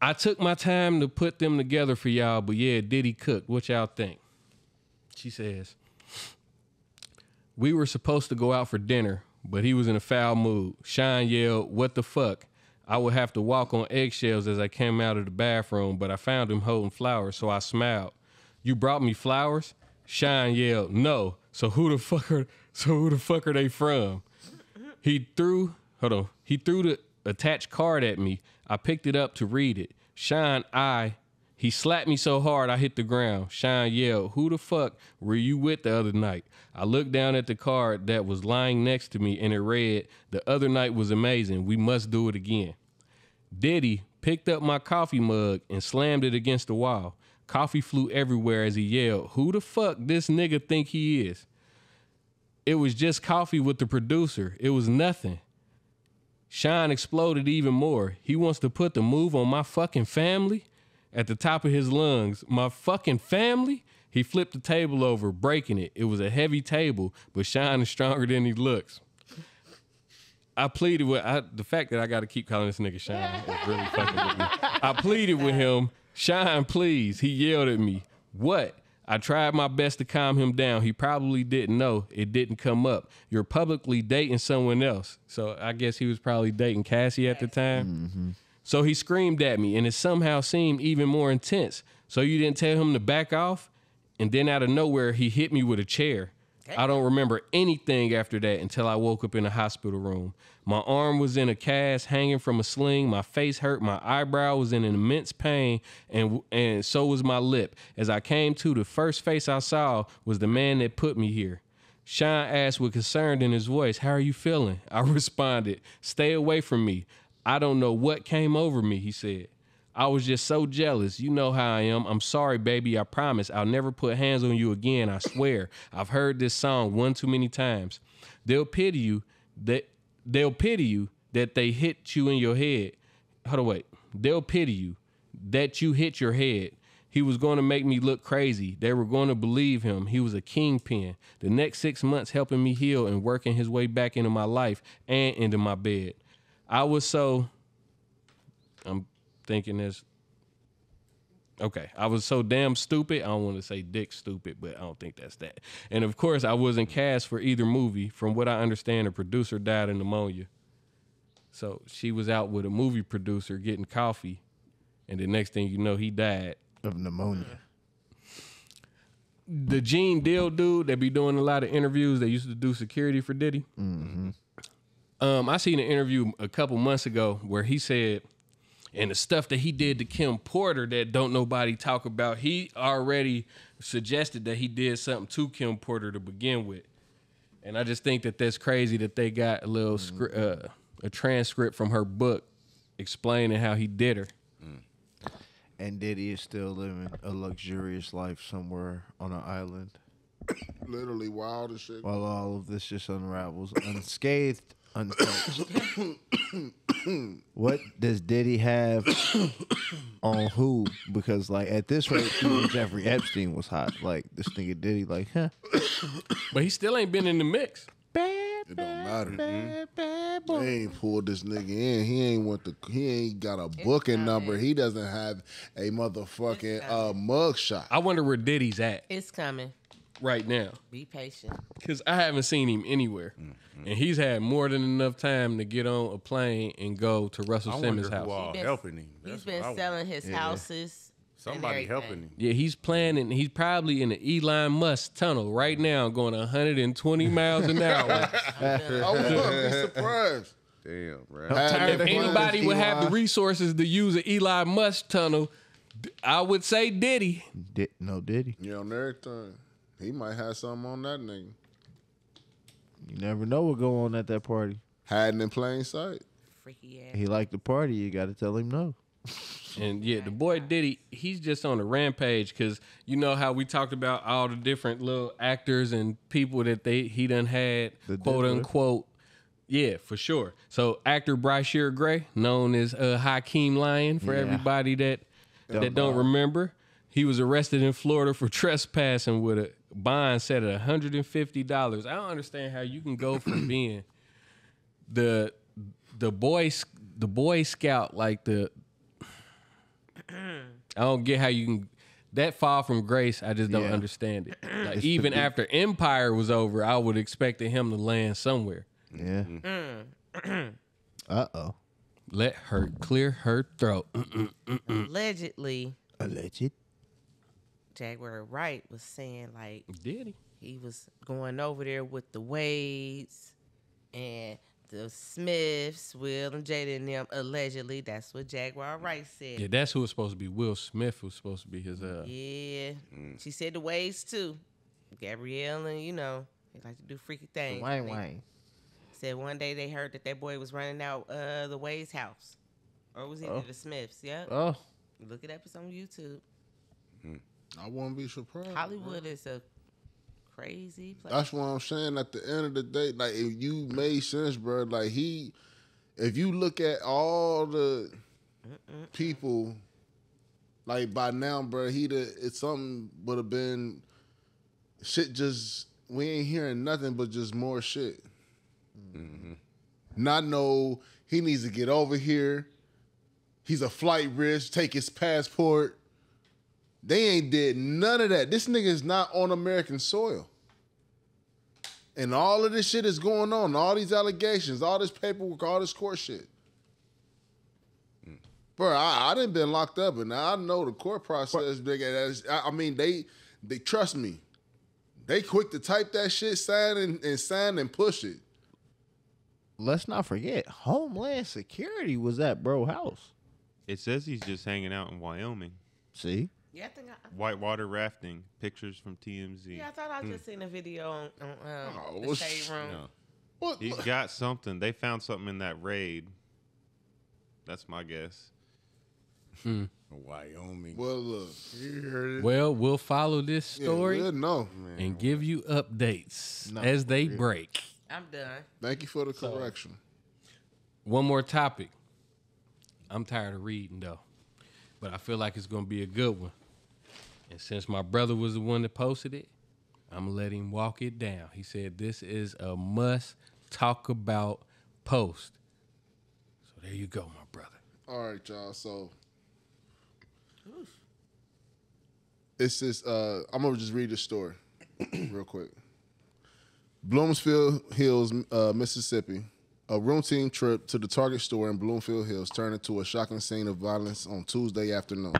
I took my time to put them together for y'all, but yeah, Diddy cooked. What y'all think? She says, We were supposed to go out for dinner, but he was in a foul mood. Shine yelled, What the fuck? I would have to walk on eggshells as I came out of the bathroom, but I found him holding flowers, so I smiled. You brought me flowers? Shine yelled, No. So who the fuck are so who the fuck are they from? He threw hold on. He threw the attached card at me. I picked it up to read it. Shine I he slapped me so hard I hit the ground. Shine yelled, Who the fuck were you with the other night? I looked down at the card that was lying next to me and it read, The other night was amazing. We must do it again. Diddy picked up my coffee mug and slammed it against the wall. Coffee flew everywhere as he yelled, Who the fuck this nigga think he is? It was just coffee with the producer. It was nothing. Shine exploded even more. He wants to put the move on my fucking family at the top of his lungs. My fucking family? He flipped the table over, breaking it. It was a heavy table, but Sean is stronger than he looks. I pleaded with I, the fact that I got to keep calling this nigga Shine is really fucking with me. I pleaded with him, Shine, please. He yelled at me. What? I tried my best to calm him down. He probably didn't know. It didn't come up. You're publicly dating someone else. So I guess he was probably dating Cassie at the time. Mm-hmm. So he screamed at me, and it somehow seemed even more intense. So you didn't tell him to back off? And then out of nowhere, he hit me with a chair. I don't remember anything after that until I woke up in a hospital room. My arm was in a cast hanging from a sling. My face hurt. My eyebrow was in an immense pain, and and so was my lip. As I came to, the first face I saw was the man that put me here. Sean asked with concern in his voice, How are you feeling? I responded, Stay away from me. I don't know what came over me, he said. I was just so jealous. You know how I am. I'm sorry, baby. I promise I'll never put hands on you again. I swear. I've heard this song one too many times. They'll pity you that they'll pity you that they hit you in your head. Hold on, wait. They'll pity you that you hit your head. He was going to make me look crazy. They were going to believe him. He was a kingpin. The next six months helping me heal and working his way back into my life and into my bed. I was so I'm thinking this. Okay, I was so damn stupid. I don't want to say dick stupid, but I don't think that's that. And of course, I wasn't cast for either movie. From what I understand, the producer died of pneumonia. So she was out with a movie producer getting coffee, and the next thing you know, he died of pneumonia. The Gene Deal dude that be doing a lot of interviews. That used to do security for Diddy. Mm-hmm. Um, I seen an interview a couple months ago where he said, and the stuff that he did to Kim Porter that don't nobody talk about, he already suggested that he did something to Kim Porter to begin with. And I just think that that's crazy that they got a little scri- uh, a transcript from her book explaining how he did her. And Diddy is still living a luxurious life somewhere on an island. Literally wild as shit. While all of this just unravels, unscathed, untouched. what does Diddy have on who? Because like at this rate, even Jeffrey Epstein was hot. Like this nigga Diddy, like, huh? But he still ain't been in the mix. Bad, It don't matter. bad bad They ain't pulled this nigga in. He ain't went to. He ain't got a booking number. He doesn't have a motherfucking uh, mug shot. I wonder where Diddy's at It's coming. Right now. Be patient. Because I haven't seen him anywhere. Mm-hmm. And he's had more than enough time to get on a plane and go to Russell I Simmons' wonder who house. all Been- helping him. He's That's been selling his Yeah. houses. Somebody helping him. Yeah, he's planning. He's probably in the Elon Musk tunnel right now, going 120 miles an hour. I wouldn't be surprised. Damn, bro. if anybody would have the resources to use an Elon Musk tunnel, I would say Diddy. Did no Diddy? Yeah, on everything. He might have something on that nigga. You never know what go on at that party. Hiding in plain sight. Freaky ass. He like the party. You got to tell him no. And yeah, the boy Diddy, he's just on a rampage because you know how we talked about all the different little actors and people that they he done had The quote Diddler. unquote. Yeah, for sure. So actor Bryshere Gray, known as uh, Hakeem Lyon for Yeah. everybody that Don't that don't remember, he was arrested in Florida for trespassing with a bond set at hundred and fifty dollars. I don't understand how you can go from being the the boy the boy scout like the I don't get how you can that fall from grace. I just don't Yeah. understand it. Like It's the even after Empire was over, I would expected him to land somewhere. Yeah. Mm. Uh oh. Let her clear her throat. Allegedly, Alleged. Jaguar Wright was saying like Did he? he was going over there with the Wades and the Smiths, Will and Jada and them. Allegedly, that's what Jaguar Wright said. Yeah, that's who was supposed to be. Will Smith was supposed to be his. Uh, Yeah. She said the Wades too. Gabrielle and you know they like to do freaky things. Wang They wang. Said one day they heard that that boy was running out uh the Wade's house, or was it Oh. the Smiths? Yep. Oh. Look it up. It's on YouTube. I wouldn't be surprised. Hollywood is a crazy place. That's what I'm saying. At the end of the day, like if you made sense, bro. Like he, if you look at all the people, like by now, bro, he the it's something would have been shit. Just we ain't hearing nothing but just more shit. Mm-hmm. Not know he needs to get over here. He's a flight risk. Take his passport. They ain't did none of that. This nigga is not on American soil. And all of this shit is going on. All these allegations, all this paperwork, all this court shit. Bro, I, I didn't been locked up, and I know the court process. Big ass. I, I mean, they they trust me. They quick to type that shit, sign and, and sign and push it. Let's not forget, Homeland Security was at bro house. It says he's just hanging out in Wyoming. See? Yeah, I think I, Whitewater rafting. Pictures from TMZ. yeah, I thought I just seen a video on, on um, Oh, the well, shade room. No. What? He's got something. They found something in that raid. That's my guess. Wyoming. Well, look, you. Well, we'll follow this Yeah, story we'll know. and give you updates No, as they real. break. I'm done. Thank you for the correction. One more topic. I'm tired of reading though, but I feel like it's gonna be a good one. And since my brother was the one that posted it, I'm gonna let him walk it down. He said this is a must talk about post. So there you go, my brother. All right, y'all. So it's this. Uh, I'm gonna just read the story real quick. Bloomsfield Hills, uh, Mississippi. A routine trip to the Target store in Bloomfield Hills turned into a shocking scene of violence on Tuesday afternoon.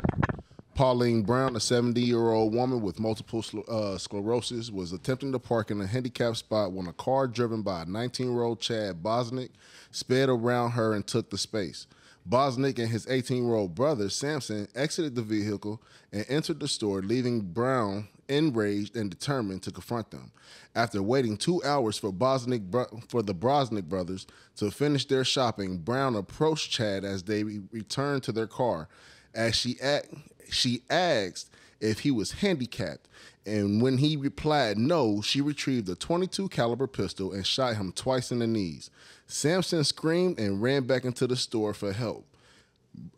Pauline Brown, a 70 year old woman with multiple uh, sclerosis, was attempting to park in a handicapped spot when a car driven by a 19 year old Chad Bosnick sped around her and took the space. Bosnick and his 18 year old brother, Samson, exited the vehicle and entered the store, leaving Brown enraged and determined to confront them. After waiting two hours for Bosnick for the Brosnick brothers to finish their shopping, Brown approached Chad as they re- returned to their car. As she act, she asked if he was handicapped, and when he replied no, she retrieved a 22 caliber pistol and shot him twice in the knees. Samson screamed and ran back into the store for help.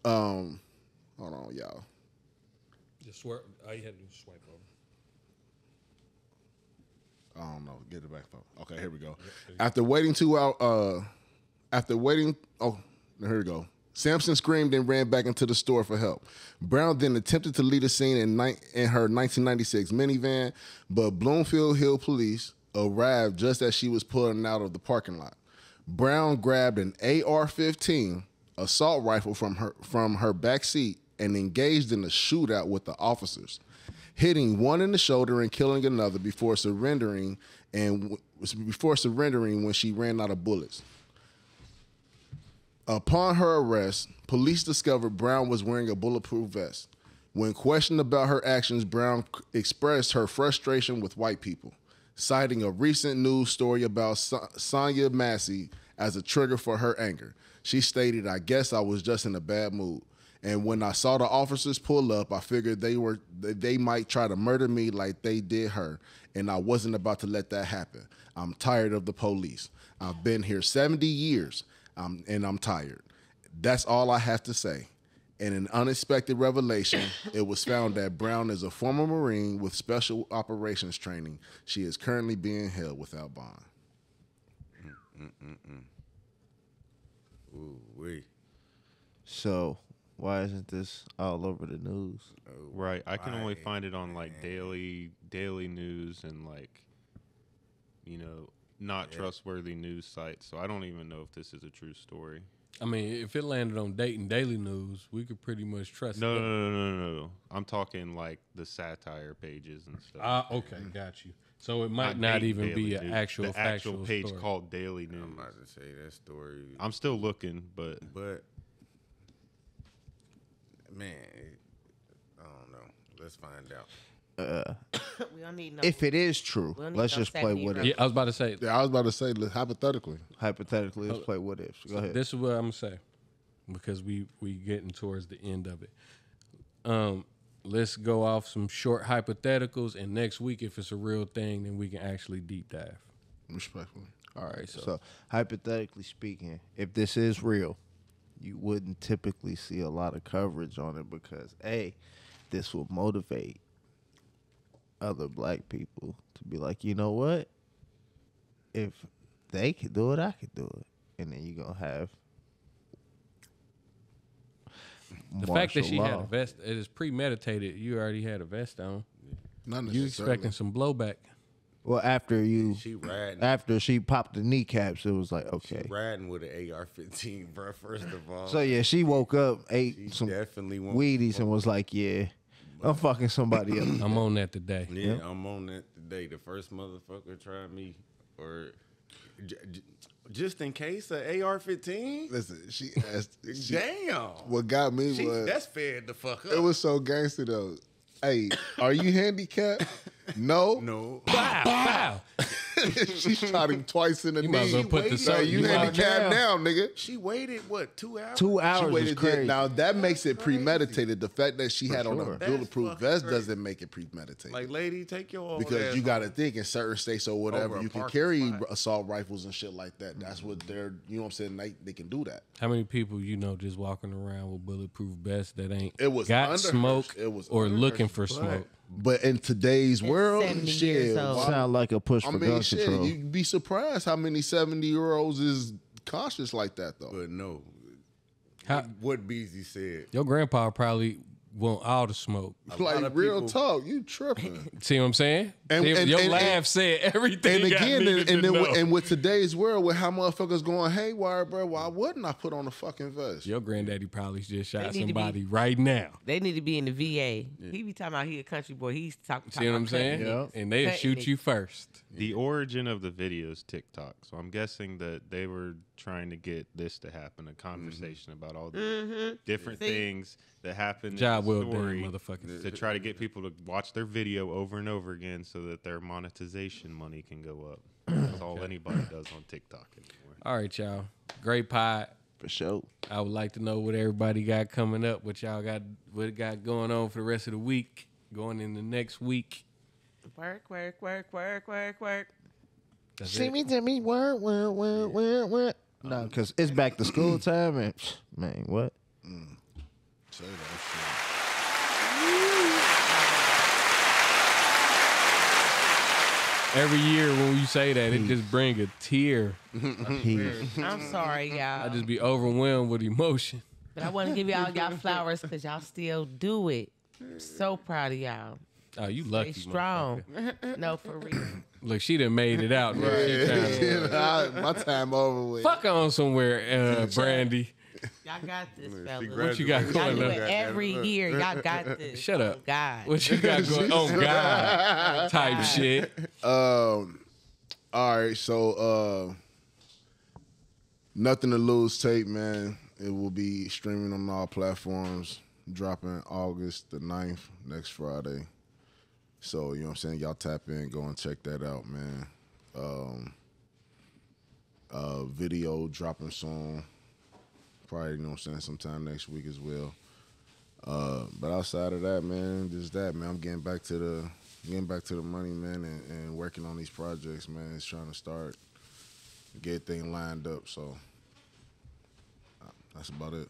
Um, hold on, y'all. Just swear. All you had to do is swipe over. I don't know. Get it back phone. Okay, here we go. After waiting two hours, uh, after waiting, oh, here we go. Samson screamed and ran back into the store for help. Brown then attempted to leave the scene in, ni- in her 1996 minivan, but Bloomfield Hill police arrived just as she was pulling out of the parking lot. Brown grabbed an AR-15 assault rifle from her from her back seat and engaged in a shootout with the officers, hitting one in the shoulder and killing another before surrendering and before surrendering when she ran out of bullets. Upon her arrest, police discovered Brown was wearing a bulletproof vest. When questioned about her actions, Brown expressed her frustration with white people, citing a recent news story about Sonya Massey as a trigger for her anger. She stated, "I guess I was just in a bad mood, and when I saw the officers pull up, I figured they were they might try to murder me like they did her, and I wasn't about to let that happen. I'm tired of the police. I've been here 70 years, um, and I'm tired. That's all I have to say." In an unexpected revelation, it was found that Brown is a former Marine with special operations training. She is currently being held without bond. Mm-mm-mm. Ooh, wee. So why isn't this all over the news? Right. I can only find it on like daily daily news and like you know, not trustworthy news sites. So I don't even know if this is a true story. I mean, if it landed on Dayton Daily News, we could pretty much trust No, it. no, no, no, no, no. I'm talking like the satire pages and stuff. Ah, okay, got you. So it might Not not, even Daily be an actual the actual page story. called Daily News. I'm about to say that story. I'm still looking, but But man, I don't know. Let's find out. Uh, we don't need no. if it is true, we don't need let's no just play Stephanie what Rose. Yeah, I was about to say. Yeah, I was about to say li- hypothetically. hypothetically. Let's play what if. Go ahead. This is what I'm gonna say because we we getting towards the end of it. Um, let's go off some short hypotheticals, and next week, if it's a real thing, then we can actually deep dive. Respectfully. All right, so, So hypothetically speaking, if this is real, you wouldn't typically see a lot of coverage on it because a this will motivate other black people to be like, you know what? If they could do it, I could do it. And then you're gonna have the fact that martial she had a vest, it is premeditated. You already had a vest on. Not You expecting some blowback? Well, after you She riding. after she popped the kneecaps, it was like okay. Riding with an AR-15, bro. First of all. So yeah, she woke up, ate She some definitely won't Wheaties, and was like, "Yeah, I'm fucking somebody else." I'm on that today. Yeah, Yep. I'm on that today. The first motherfucker tried me, or j- j- just in case a AR-15. Listen, she asked. She, Damn. What got me She, was that's fed the fuck up. it was so gangster though. Hey, are you handicapped? No. no. Bow, bow. she shot him twice in the You might as knee. well put the Hey, so- you you might- handicapped now, nigga. She waited what two hours? Two hours She is waited crazy. there. Now that makes it premeditated. The fact that she had on a That's bulletproof vest crazy. doesn't make it premeditated. Like, lady, take your old because ass you got to think in certain states or whatever, you can carry spot. assault rifles and shit like that. That's what they're, you know what I'm saying? They, they can do that. How many people you know just walking around with bulletproof vests that ain't It was got smoke her- it was or looking her for butt. smoke? But in today's world, shit, years why- Sound like a push I for mean, gun shit, control. you'd be surprised how many 70 year olds is conscious like that, though. But no. How- what Beezy said. Your grandpa probably want all the smoke. lot like, of real people- talk, you tripping. See what I'm saying? And- See, and- your and- laugh and- said everything. and again, and, and then with, and with today's world, with how motherfuckers going haywire, bro, why wouldn't I put on a fucking vest? your granddaddy probably just shot They need to be- somebody right now. They need to be in the VA. He be talking about he a country boy. He's talking. See what I'm saying? And they'll shoot you first. The origin of the video is TikTok. So I'm guessing that they were trying to get this to happen, a conversation about all the Mhm. different See? things that happen Job in the well done, story motherfucker. to try to get people to watch their video over and over again so that their monetization money can go up. That's all anybody does on TikTok anymore. All right, y'all. Great pod. For sure. I would like to know what everybody got coming up, what y'all got what got going on for the rest of the week, going in the next week. Work, work, work, work, work, work. That's See it. me, to me, work, work, work, work, work. No, because um, it's back to school time, and man, what? Mm. Say that Every year when you say that, it just bring a tear. I'm sorry, y'all. I just be overwhelmed with emotion. But I want to give y'all y'all flowers because y'all still do it. I'm so proud of y'all. Oh, you Stay lucky. strong. no, for real. Look, she done made it out. now. She shit. tryna- Yeah, my time over with. Fuck on somewhere, uh, Brandy. Y'all got this, fellas. What you got Y'all going do on? it every year. Y'all got this. Shut up. Oh, God. What you got going? On? Oh God, type shit. Um, all right, so uh, nothing to lose tape, man. It will be streaming on all platforms, dropping August the 9th, next Friday. So, you know what I'm saying? Y'all tap in, go and check that out, man. Um, uh, video dropping soon. Probably, you know what I'm saying, sometime next week as well. Uh, but outside of that, man, just that, man. I'm getting back to the getting back to the money, man, and, and working on these projects, man. It's trying to start get things lined up. So that's about it.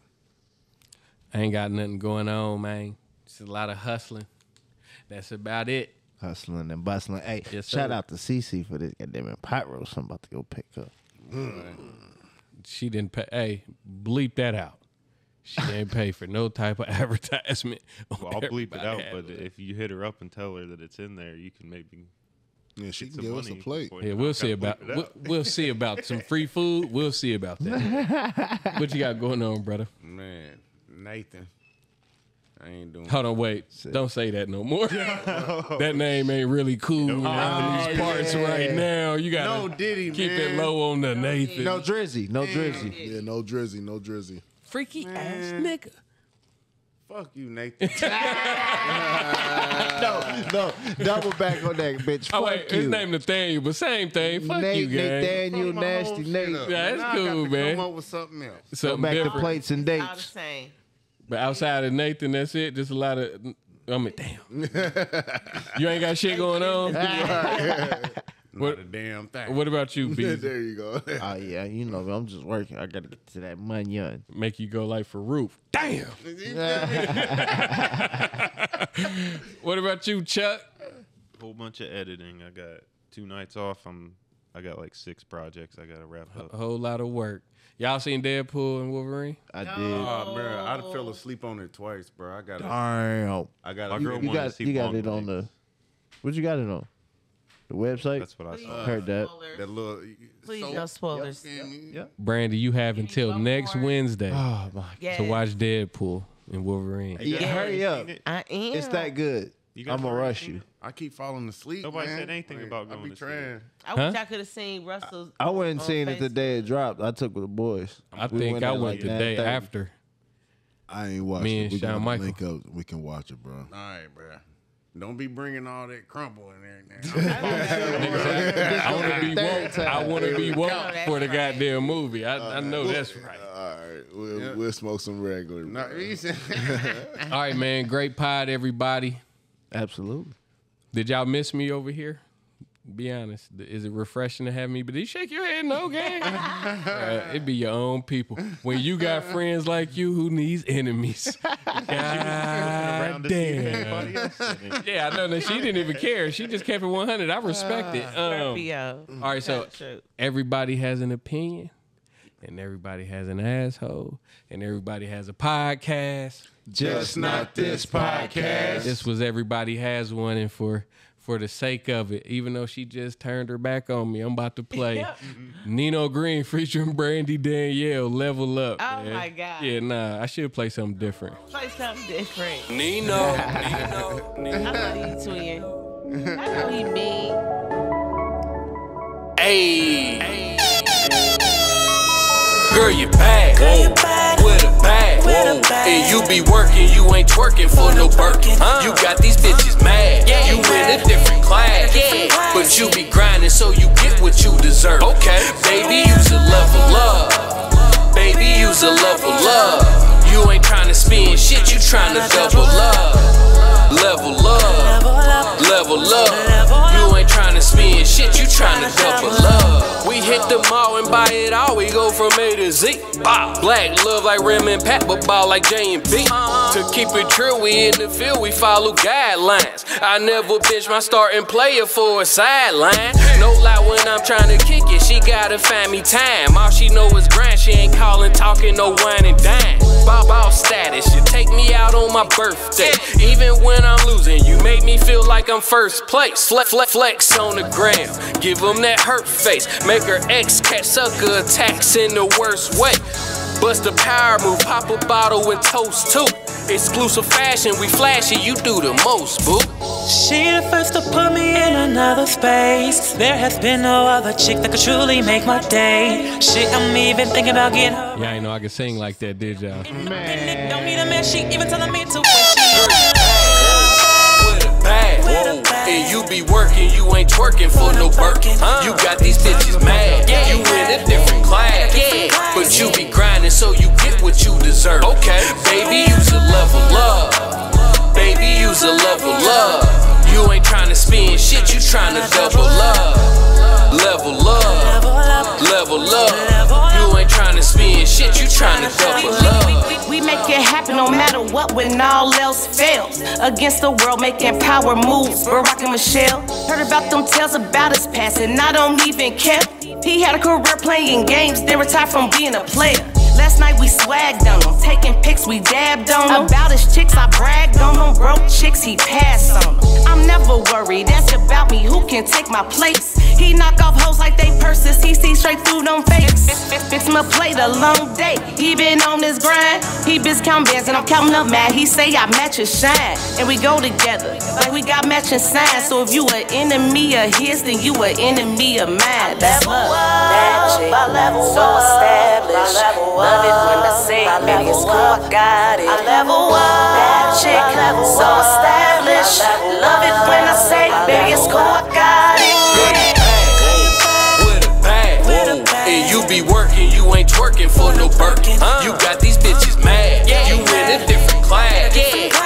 I ain't got nothing going on, man. Just a lot of hustling. That's about it. Hustling and bustling. Hey, Yes, shout sir. out to CC for this goddamn pot roast I'm about to go pick up. She didn't pay. Hey, bleep that out. She didn't pay for no type of advertisement. Well, I'll bleep it out, had but if you hit her up and tell her that it's in there, you can maybe. Yeah, she can give us a plate. Yeah, we'll see about we'll, we'll see about some free food. We'll see about that. what you got going on, brother? Man, Nathan. I ain't doing Hold on, wait. Don't say that no more. that name ain't really cool oh, around these parts right now. You gotta No Diddy, keep it low on the Nathan. No Drizzy, no Drizzy. Yeah, no drizzy, no drizzy. freaky ass nigga. Fuck you, Nathan. no, no, double back on that bitch. Oh Fuck wait, you. his name Nathaniel, but same thing. Fuck Nate, you, gang. Nathaniel, nasty Nate. Yeah, it's Now I got cool, to man. Come up with something else. Go Something back to plates and All the dates. same. But outside of Nathan, that's it. Just a lot of. I mean, damn. you ain't got shit going on. What a damn thing. What about you, B? there you go. Oh yeah, you know I'm just working. I gotta get to that money. on. Make you go like for roof. Damn. what about you, Chuck? Whole bunch of editing. I got two nights off. I'm. I got like six projects I gotta wrap up. A whole lot of work. Y'all seen Deadpool and Wolverine? I did. Oh, man, I fell asleep on it twice, bro. I got. Damn. I got. My a girl You wanted to got see you got it on the. What you got it on? The website. That's what I saw. Heard that. That little. Please so- no spoilers. Yep. Brandy, you have until next Wednesday Oh my. Yeah. to watch Deadpool and Wolverine. Yeah, Yes. hurry up. I am. It's that good. You I'm gonna rush seen you. I keep falling asleep. Nobody man. said anything Like, about I going be to see trying. I Huh? wish I could have seen Russell's. I went and on seen it the Facebook. day it dropped. I took with the boys. I We think I at went like the day 9:30. after. I ain't watching. Me and We Shawn got Michael. link up. We can watch it, bro. All right, bro. Don't be bringing all that crumble in there. I want to be woke. I want to be woke that's for the right. goddamn movie. I, I know that's right. All right, we'll, we'll smoke some regular. no, bro. he said- All right, man. Great pod, everybody. Absolutely. Did y'all miss me over here? Be honest. Is it refreshing to have me? But you shake your head, no gang. Uh, it be your own people. When you got friends like you, who needs enemies? God Around to see if damn. anybody else did it. Yeah, I know that she didn't even care. She just kept it 100. I respect it. Um, Scorpio. all right, so everybody has an opinion, and everybody has an asshole, and everybody has a podcast. Just not this podcast. This was everybody has one, and for for the sake of it, even though she just turned her back on me, I'm about to play Nino Green featuring Brandy Danielle. Level up. Oh man. my God. Yeah, nah, I should play something different. Play something different. Nino, Nino, I know he twin. I know he mean. Hey. Girl, you bad. With a bag. Whoa. And you be working, you ain't twerking for no Birkin. You got these bitches mad. Yeah. You in a different class. But you be grinding so you get what you deserve. Okay. Baby, use a level up. Baby, use a level up. You ain't trying to spend shit, you trying to double up. Level up. Level up. You trying to double up. We hit the mall and buy it all, we go from A to Z. Bow. Black love like Rim and Pat, but ball like J and B. To keep it true, we in the field, we follow guidelines. I never bench my starting player for a sideline. No lie when I'm trying to kick it, she gotta find me time. All she know is grind, she ain't calling, talking, no wine and dine. Ball ball status, you take me out on my birthday. Even when I'm losing, you make me feel like I'm first place. Flex, flex, flex on the gram, give them that hurt face. Make her ex cat sucker attacks in the worst way. Bust a power move, pop a bottle and toast too. Exclusive fashion, we flashy, you do the most, boo. She the first to put me in another space. There has been no other chick that could truly make my day. Shit, I'm even thinking about getting her. Yeah, I know I could sing like that, did y'all? Don't need a man, she even telling me to when she with a bag. And you be working, you ain't twerking for no Birkin. You got these bitches mad. You in a different class. But you be grinding so you get what you deserve. Okay. Baby, use a level up. Baby, use a level up. You ain't trying to spend shit, you trying to double up. Level up. Level up. You ain't trying to spend shit, you trying to double up. What when all else fails. Against the world, making power moves. Barack and Michelle. Heard about them tales about his past, and I don't even care. He had a career playing games, then retired from being a player. Last night we swagged on him, taking pics, we dabbed on him. About his chicks, I bragged on them. Broke chicks, he passed on them. I'm never worried, that's about me. Who can take my place? He knock off hoes like they purses, he see straight through them fakes. Fix my plate, a long day. He been on this grind. He been counting bands and I'm counting up mad. He say I match his shine, and we go together like we got matching signs. So if you an enemy of his, then you an enemy of mine. That's love. Chick, so established. Love it when I say, baby, it's cool, I got it. I level up. That chick, so established. Love it when I say, baby, it's cool, I got it. with a bag. And you be working, you ain't twerking for no Birkin. You got these bitches mad. You in a different class.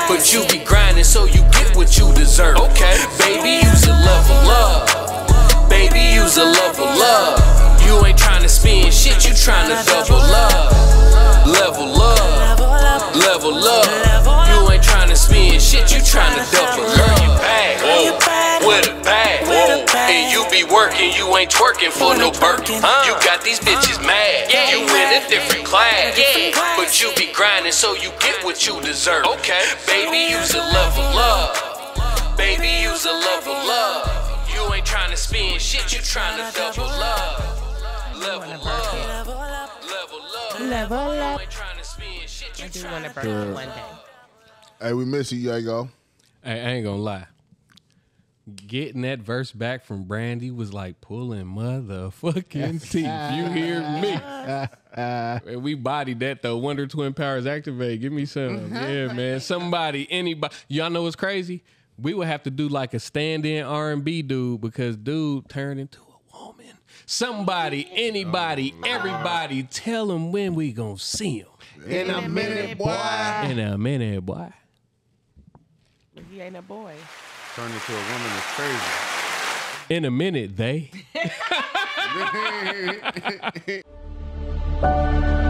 But you be grinding so you get what you deserve. Okay. Baby, use a level up. Baby, you's a level up. You ain't trying to spend shit, you trying to double ain't twerking for no Birkin. You got these bitches mad. Yeah, You in a different class. But you be grinding so you get what you deserve. Okay. Baby, use a level up. Baby, use a level up. You ain't trying to spend shit, you trying to double up. Level up. Level up. Level up. You ain't trying to spend shit, you I do want to a birthday one day. Hey, we miss you, Yago. Hey, I ain't gonna lie. Getting that verse back from Brandy was like pulling motherfucking teeth. You hear me? And we bodied that though. Wonder Twin Powers activate. Give me some. Mhm. Yeah, man. Somebody, anybody. Y'all know what's crazy? We would have to do like a stand-in R&B dude because dude turned into a woman. Somebody, oh, anybody, everybody, tell him when we gonna see him. In a minute, boy. In a minute, boy. He ain't a boy. Turn into a woman is crazy. In a minute, they.